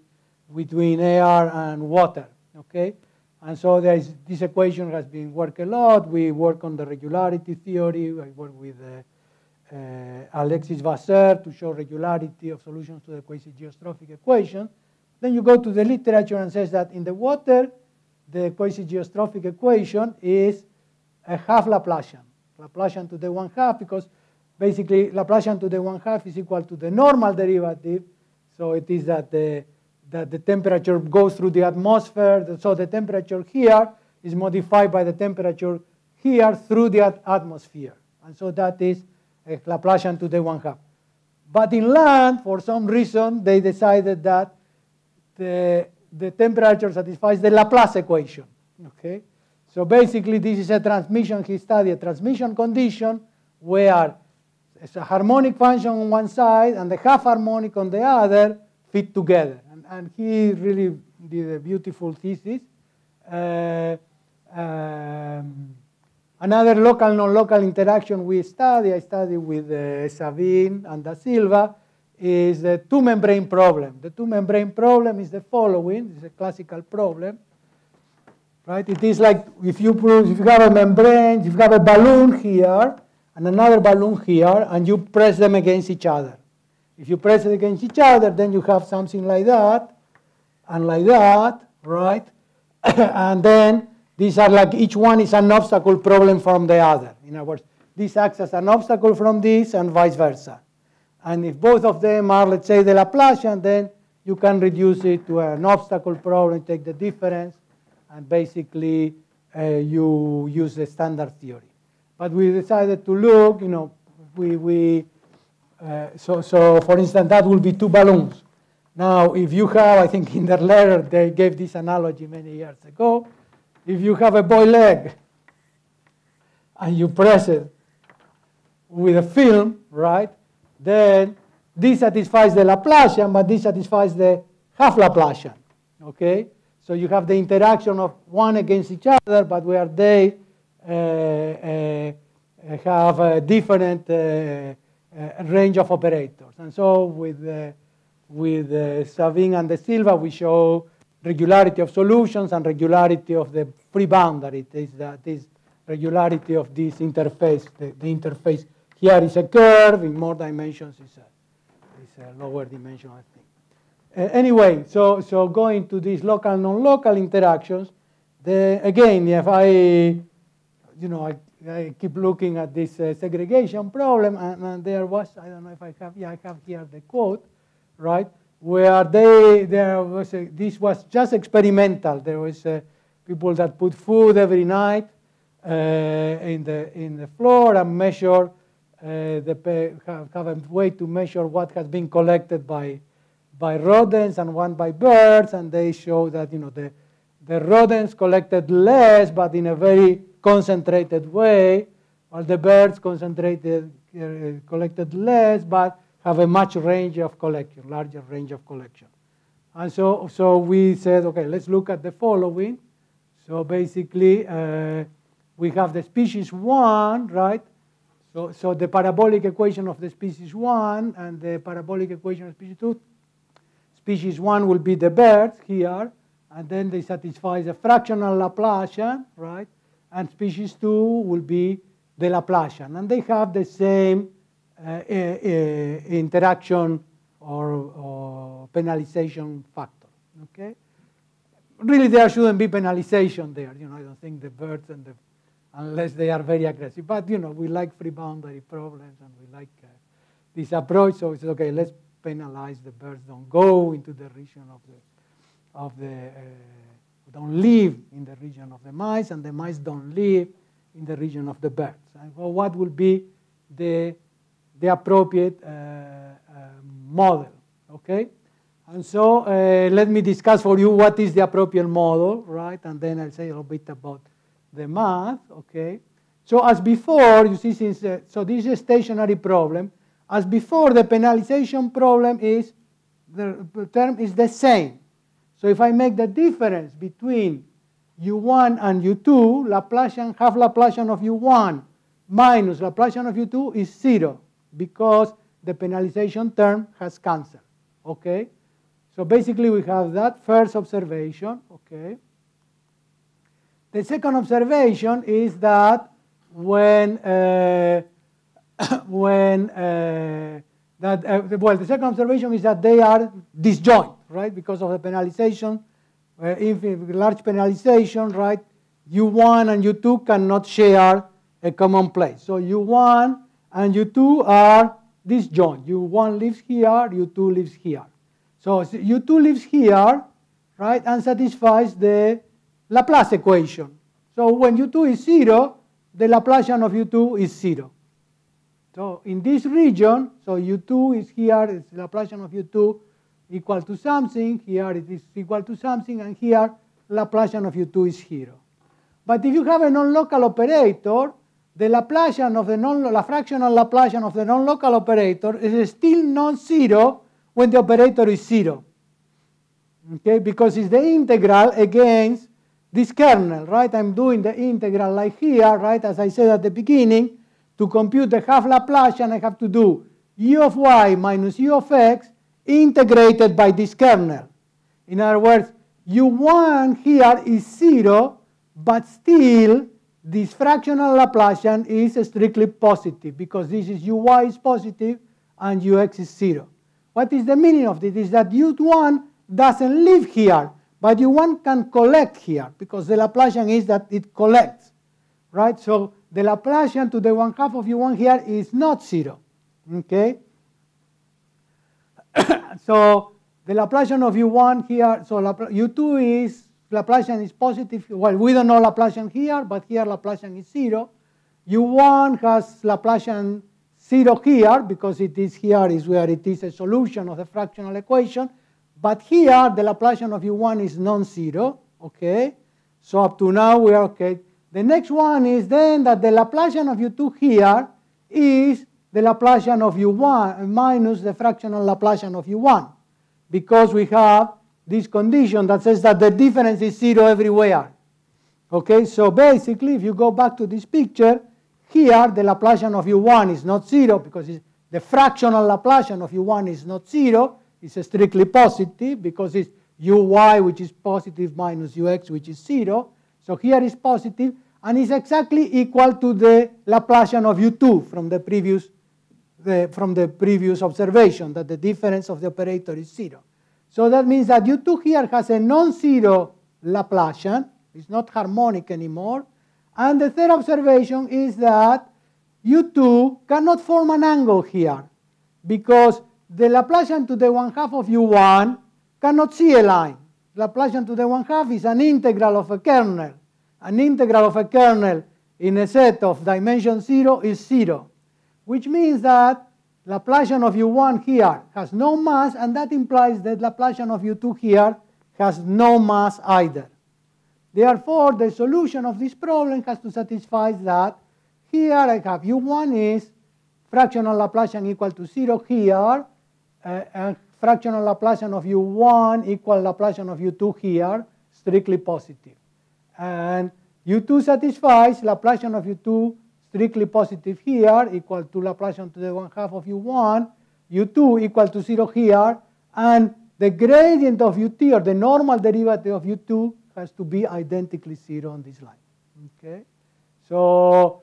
between air and water, okay? And so there is, this equation has been worked a lot. We work on the regularity theory. I work with uh, Uh, Alexis Vasseur to show regularity of solutions to the quasi-geostrophic equation. Then you go to the literature and says that in the water, the quasi-geostrophic equation is a half Laplacian. Laplacian to the one half because basically Laplacian to the one half is equal to the normal derivative. So it is that the, that the temperature goes through the atmosphere. So the temperature here is modified by the temperature here through the atmosphere. And so that is Laplacian to the one half. But in land, for some reason, they decided that the, the temperature satisfies the Laplace equation. Okay? So basically, this is a transmission, he studied a transmission condition where it's a harmonic function on one side and the half harmonic on the other fit together. And, and he really did a beautiful thesis. Uh, um, another local non-local interaction we study, I study with uh, Savin and De Silva, is the two-membrane problem. The two-membrane problem is the following. It's a classical problem. Right? It is like if you, if you have a membrane, you have a balloon here, and another balloon here, and you press them against each other. If you press it against each other, then you have something like that, and like that, right? and then these are like each one is an obstacle problem from the other. In other words, this acts as an obstacle from this and vice versa. And if both of them are, let's say, the Laplacian, then you can reduce it to an obstacle problem, take the difference, and basically uh, you use the standard theory. But we decided to look, you know, we, we uh, so, so for instance, that will be two balloons. Now, if you have, I think in their letter, they gave this analogy many years ago. If you have a boiled egg and you press it with a film, right, then this satisfies the Laplacian, but this satisfies the half Laplacian, okay? So you have the interaction of one against each other, but where they uh, uh, have a different uh, range of operators. And so with, with Savin and De Silva, we show regularity of solutions and regularity of the free boundary. It is that is regularity of this interface. The, the, interface here is a curve, in more dimensions It's a, is a lower dimension, I think. Uh, anyway, so, so going to these local, non-local interactions, the, again, if I you know, I, I keep looking at this uh, segregation problem, and, and, there was, I don't know if I have, yeah, I have here the quote, right, where they, there was, a, this was just experimental. There was uh, people that put food every night uh, in, the, in the floor and measure, uh, the, have, have a way to measure what has been collected by, by rodents and one by birds, and they show that, you know, the, the rodents collected less, but in a very concentrated way, while the birds concentrated, uh, collected less, but have a much range of collection, larger range of collection. And so, so we said, okay, let's look at the following. So basically, uh, we have the species one, right? So, so the parabolic equation of the species one and the parabolic equation of species two. Species one will be the birds here, and then they satisfy the fractional Laplacian, right? and species 2 will be the Laplacian. And they have the same interaction or, or, penalization factor. Okay? Really, there shouldn't be penalization there. You know, I don't think the birds and the unless they are very aggressive. But, you know, we like free boundary problems and we like uh, this approach. So it's okay, let's penalize the birds. Don't go into the region of the, of the uh, don't live in the region of the mice, and the mice don't live in the region of the birds. And well, what will be the, the appropriate uh, uh, model, okay? And so uh, let me discuss for you what is the appropriate model, right? And then I'll say a little bit about the math, okay? So as before, you see, since uh, so this is a stationary problem. As before, the penalization problem is the term is the same. So if I make the difference between u1 and u2, Laplacian, half Laplacian of u1 minus Laplacian of u2 is zero because the penalization term has canceled, okay? So basically we have that first observation, okay? The second observation is that when, uh, when uh, that, uh, well, the second observation is that they are disjoint, right, because of the penalization, uh, if large penalization, right, U1 and U2 cannot share a common place. So U1 and U2 are disjoint. U1 lives here, U2 lives here. So U2 lives here, right, and satisfies the Laplace equation. So when U2 is 0, the Laplacian of U2 is 0. So in this region, so U2 is here, it's Laplacian of U2 equal to something, here it is equal to something, and here Laplacian of U2 is 0. But if you have a non-local operator, the Laplacian of the non la fractional Laplacian of the non-local operator is still non-zero when the operator is 0. Okay, because it's the integral against this kernel, right? I'm doing the integral like here, right, as I said at the beginning, to compute the half Laplacian, I have to do u of y minus u of x integrated by this kernel. In other words, u1 here is 0, but still this fractional Laplacian is strictly positive because this is uy is positive and ux is 0. What is the meaning of this? Is that u1 doesn't live here, but u1 can collect here because the Laplacian is that it collects, right? So the Laplacian to the one half of u1 here is not zero. Okay? so the Laplacian of u1 here, so u2 is, Laplacian is positive. Well, we don't know Laplacian here, but here Laplacian is zero. u1 has Laplacian zero here, because it is here is where it is a solution of the fractional equation. But here, the Laplacian of u1 is non-zero, okay? So up to now, we are okay. The next one is then that the Laplacian of u2 here is the Laplacian of u1 minus the fractional Laplacian of u1 because we have this condition that says that the difference is zero everywhere. Okay, so basically if you go back to this picture, here the Laplacian of u1 is not zero because the fractional Laplacian of u1 is not zero, it's strictly positive because it's uy which is positive minus ux which is zero. So here is positive, and is exactly equal to the Laplacian of u2 from the previous the, from the previous observation that the difference of the operator is zero. So that means that u2 here has a non-zero Laplacian, it's not harmonic anymore. And the third observation is that u2 cannot form an angle here because the Laplacian to the one half of u1 cannot see a line. Laplacian to the one half is an integral of a kernel. An integral of a kernel in a set of dimension 0 is 0, which means that Laplacian of u1 here has no mass, and that implies that Laplacian of u2 here has no mass either. Therefore, the solution of this problem has to satisfy that here I have u1 is fractional Laplacian equal to 0 here, uh, and fractional Laplacian of u1 equal Laplacian of u2 here, strictly positive. And u2 satisfies Laplacian of u2 strictly positive here equal to Laplacian to the 1 half of u1, u2 equal to 0 here, and the gradient of ut or the normal derivative of u2 has to be identically 0 on this line. Okay? So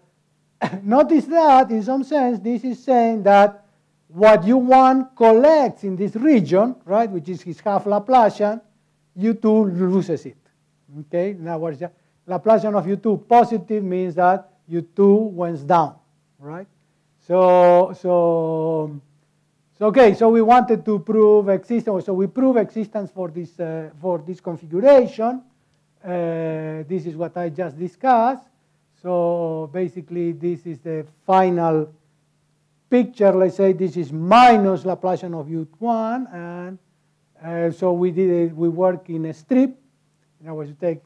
notice that in some sense this is saying that what u1 collects in this region, right, which is his half Laplacian, u2 loses it. Okay, other words, Laplacian of U2 positive means that U2 went down, right? So, so, so okay, so we wanted to prove existence, so we prove existence for this, uh, for this configuration. Uh, this is what I just discussed. So basically, this is the final picture. Let's say this is minus Laplacian of U1, and uh, so we did it, we work in a strip. In other words, you take,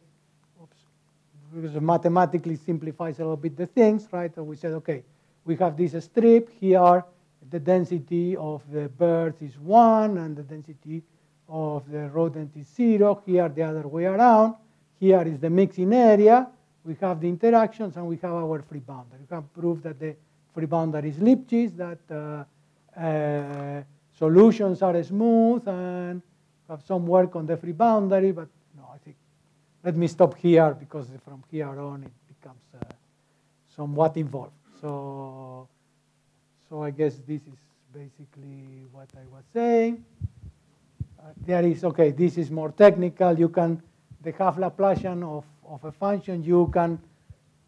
because it mathematically simplifies a little bit the things, right? So we said, okay, we have this strip here. The density of the birds is 1, and the density of the rodent is 0. Here, the other way around. Here is the mixing area. We have the interactions, and we have our free boundary. We can prove that the free boundary is Lipschitz, that uh, uh, solutions are smooth, and have some work on the free boundary, but let me stop here, because from here on it becomes uh, somewhat involved. So, so I guess this is basically what I was saying. Uh, there is, okay, this is more technical. You can, the half Laplacian of, of a function, you can,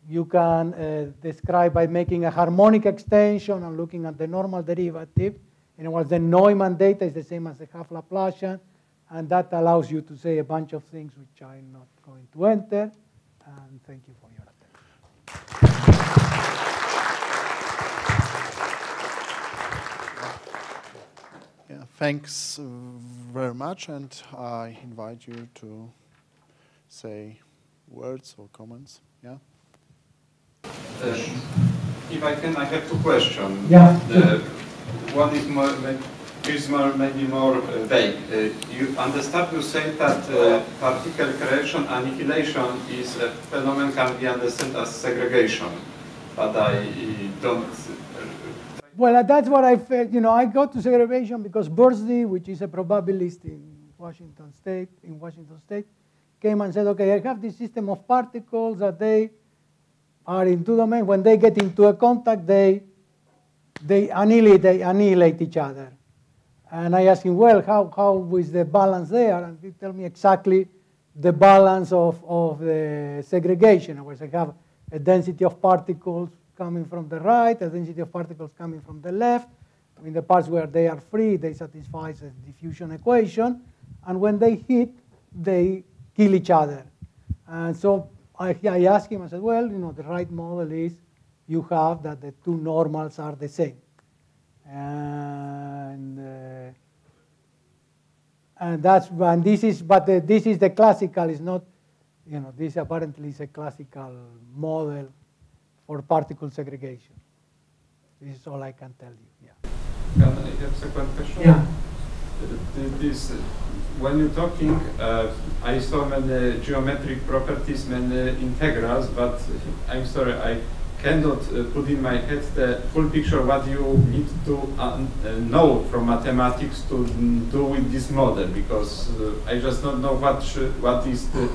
you can uh, describe by making a harmonic extension and looking at the normal derivative. Other words, the Neumann data is the same as the half Laplacian, and that allows you to say a bunch of things which I'm not going to enter. And thank you for your attention. Yeah, thanks very much, and I invite you to say words or comments. Yeah. Uh, if I can, I have two questions. Yeah. The, one is more, is more maybe more uh, vague. Uh, you understand to say that uh, particle creation annihilation is a phenomenon can be understood as segregation, but I don't. Well, that's what I felt. You know, I got to segregation because Burdzy, which is a probabilist in Washington State, in Washington State, came and said, okay, I have this system of particles that they are in two domains. When they get into a contact, they they annihilate, they annihilate each other. And I asked him, well, how, how is the balance there? And he told me exactly the balance of, of the segregation. Words, I have a density of particles coming from the right, a density of particles coming from the left. In the parts where they are free, they satisfy the diffusion equation. And when they hit, they kill each other. And so I, I asked him, I said, well, you know, the right model is you have that the two normals are the same. And, uh, and that's, and this is, but the, this is the classical, is not, you know, this apparently is a classical model for particle segregation. This is all I can tell you. Yeah. Can I have second question? Yeah. This, when you're talking, uh, I saw many geometric properties, many integrals, but I'm sorry, I cannot uh, put in my head the full picture what you need to uh, know from mathematics to do with this model because uh, I just don't know what what is the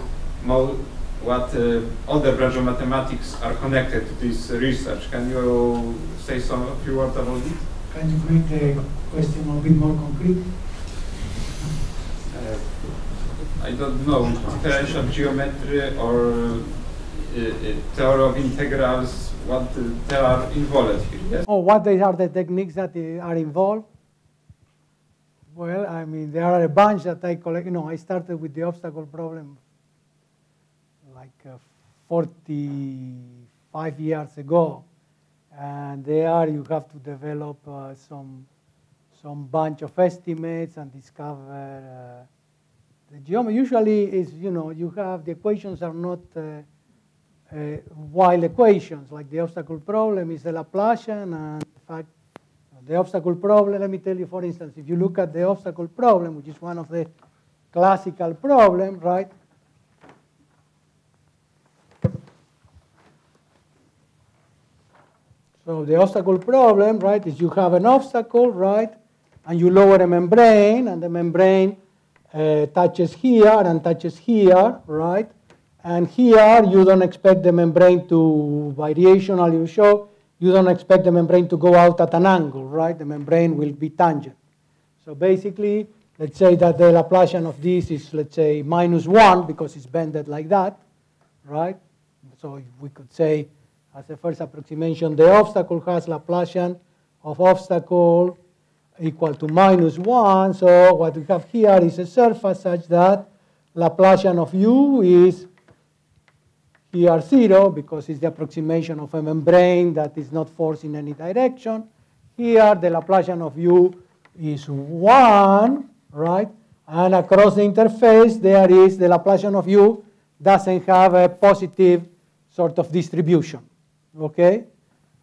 what uh, other branch of mathematics are connected to this research. Can you say some a few words about it? Can you make the question a bit more concrete? Uh, I don't know, differential geometry or uh, theory of integrals, what they are involved here, yes? Oh, what are the techniques that are involved? Well, I mean, there are a bunch that I collect. You know, I started with the obstacle problem like uh, 45 years ago. And there you have to develop uh, some, some bunch of estimates and discover uh, the geometry. Usually is, you know, you have, the equations are not uh, uh, equations, like the obstacle problem is the Laplacian, and in fact, the obstacle problem, let me tell you, for instance, if you look at the obstacle problem, which is one of the classical problems, right, So the obstacle problem, right, is you have an obstacle, right, and you lower a membrane, and the membrane uh, touches here and touches here, right? And here you don't expect the membrane to, variational you show, you don't expect the membrane to go out at an angle, right? The membrane will be tangent. So basically, let's say that the Laplacian of this is, let's say, minus 1 because it's bended like that, right? So we could say, as a first approximation, the obstacle has Laplacian of obstacle equal to minus 1. So what we have here is a surface such that Laplacian of u is here 0 because it's the approximation of a membrane that is not forced in any direction. Here the Laplacian of u is 1, right? And across the interface there is the Laplacian of u doesn't have a positive sort of distribution, okay?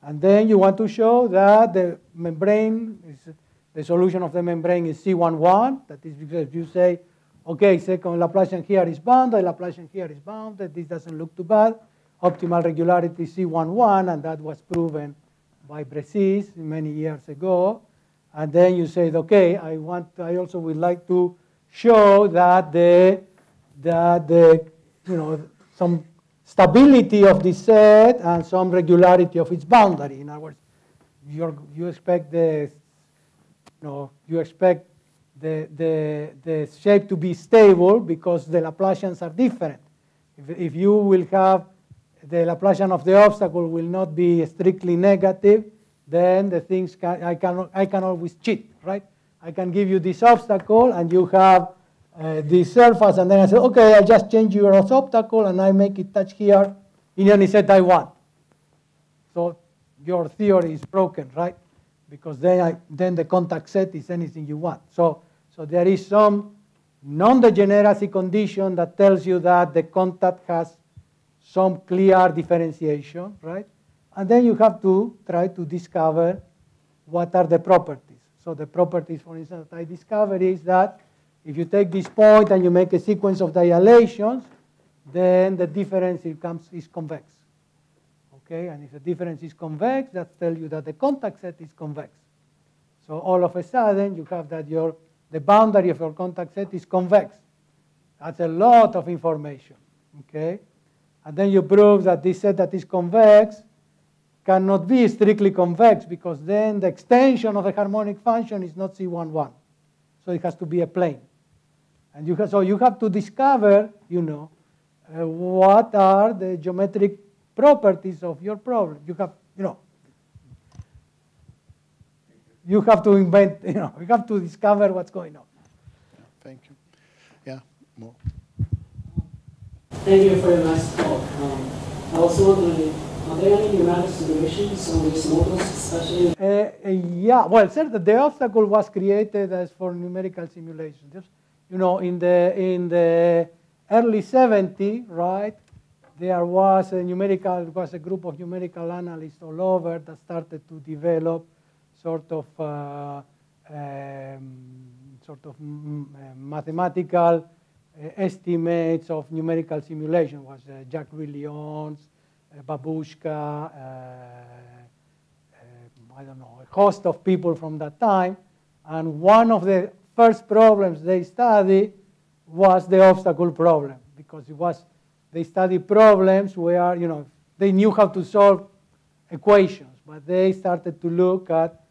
And then you want to show that the membrane, is, the solution of the membrane is C11. That is because you say, okay, second Laplacian here is bounded, Laplacian here is bounded. This doesn't look too bad. Optimal regularity C11, and that was proven by Brezis many years ago. And then you said, okay, I want, I also would like to show that the, that the, you know, some stability of the set and some regularity of its boundary. In other words, you you expect the, you know, you expect the, the, the shape to be stable because the Laplacians are different. If, if you will have the Laplacian of the obstacle will not be strictly negative, then the things can, I, can, I can always cheat, right? I can give you this obstacle and you have uh, this surface, and then I say, okay, I just change your obstacle and I make it touch here in any set I want. So your theory is broken, right? Because then, I, then the contact set is anything you want. So, so there is some non-degeneracy condition that tells you that the contact has some clear differentiation, right? And then you have to try to discover what are the properties. So the properties, for instance, that I discovered is that if you take this point and you make a sequence of dilations, then the difference becomes is convex. Okay, and if the difference is convex, that tells you that the contact set is convex. So all of a sudden, you have that your the boundary of your contact set is convex. That's a lot of information. Okay, and then you prove that this set that is convex cannot be strictly convex because then the extension of the harmonic function is not C11. So it has to be a plane. And you have, so you have to discover, you know, uh, what are the geometric properties of your problem. You have, you know, you have to invent, you know, you have to discover what's going on. Thank you. Yeah, more. Thank you for your nice talk. Um, I was wondering, are there any numeric simulations on these models, especially? Uh, uh, yeah, well, certainly the obstacle was created as for numerical simulation. Just, you know, in the in the early 70s, right? There was a numerical, was a group of numerical analysts all over that started to develop sort of uh, um, sort of mm, uh, mathematical uh, estimates of numerical simulation. Was Jacques-Louis Lions, uh, Babuška, I don't know, a host of people from that time. And one of the first problems they studied was the obstacle problem because it was they studied problems where you know they knew how to solve equations, but they started to look at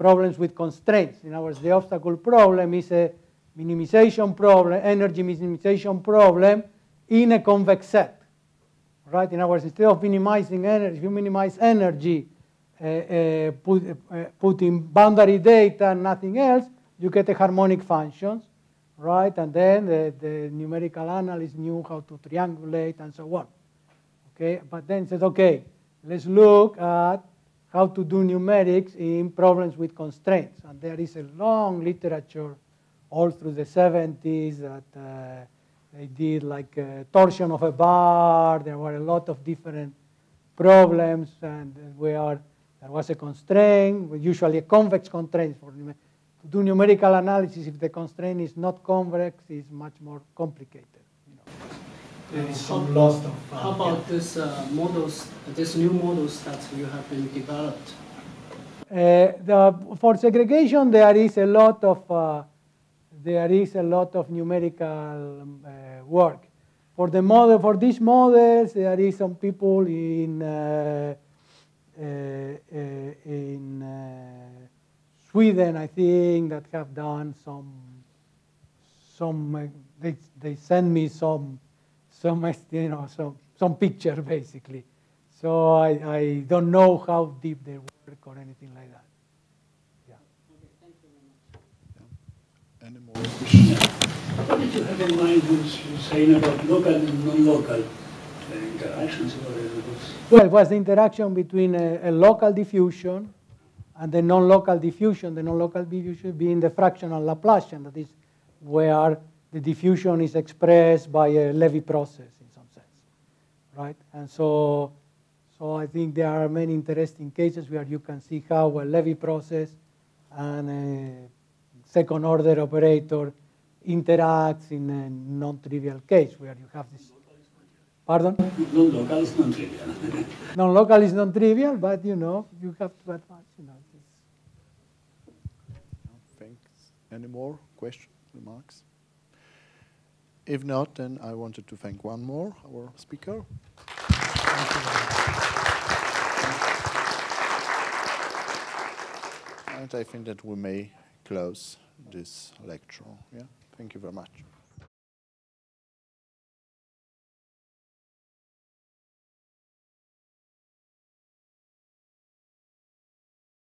problems with constraints. In other words, the obstacle problem is a minimization problem, energy minimization problem in a convex set. Right? In other words, instead of minimizing energy, if you minimize energy, uh, uh, put, uh, putting boundary data and nothing else, you get the harmonic functions, right? And then the, the numerical analyst knew how to triangulate and so on. Okay, but then said, okay, let's look at how to do numerics in problems with constraints. And there is a long literature all through the 70s that uh, they did like a torsion of a bar. There were a lot of different problems and where there was a constraint, usually a convex constraint for to do numerical analysis, if the constraint is not convex, is much more complicated. You know. There is some loss of. Uh, how about yeah. these uh, models, these new models that you have been developed? Uh, the, for segregation, there is a lot of uh, there is a lot of numerical um, uh, work. For the model, for these models, there is some people in uh, in Sweden, I think, that have done some, some uh, they, they send me some some, you know, some, some picture basically. So I, I don't know how deep they work or anything like that. Yeah. Any more questions? What did you have in mind when you were saying about local and non-local uh, interactions? Or it was Well, it was the interaction between a, a local diffusion and the non-local diffusion, the non-local diffusion being the fractional Laplacian, that is where the diffusion is expressed by a Levy process in some sense, right? And so, so I think there are many interesting cases where you can see how a Levy process and a second order operator interacts in a non-trivial case where you have this. Pardon? non-local is non-trivial. Non-local is non-trivial, but you know, you have to advance, you know. it's- Thanks. Any more questions, remarks? If not, then I wanted to thank one more, our speaker. And I think that we may close this lecture. Yeah, thank you very much.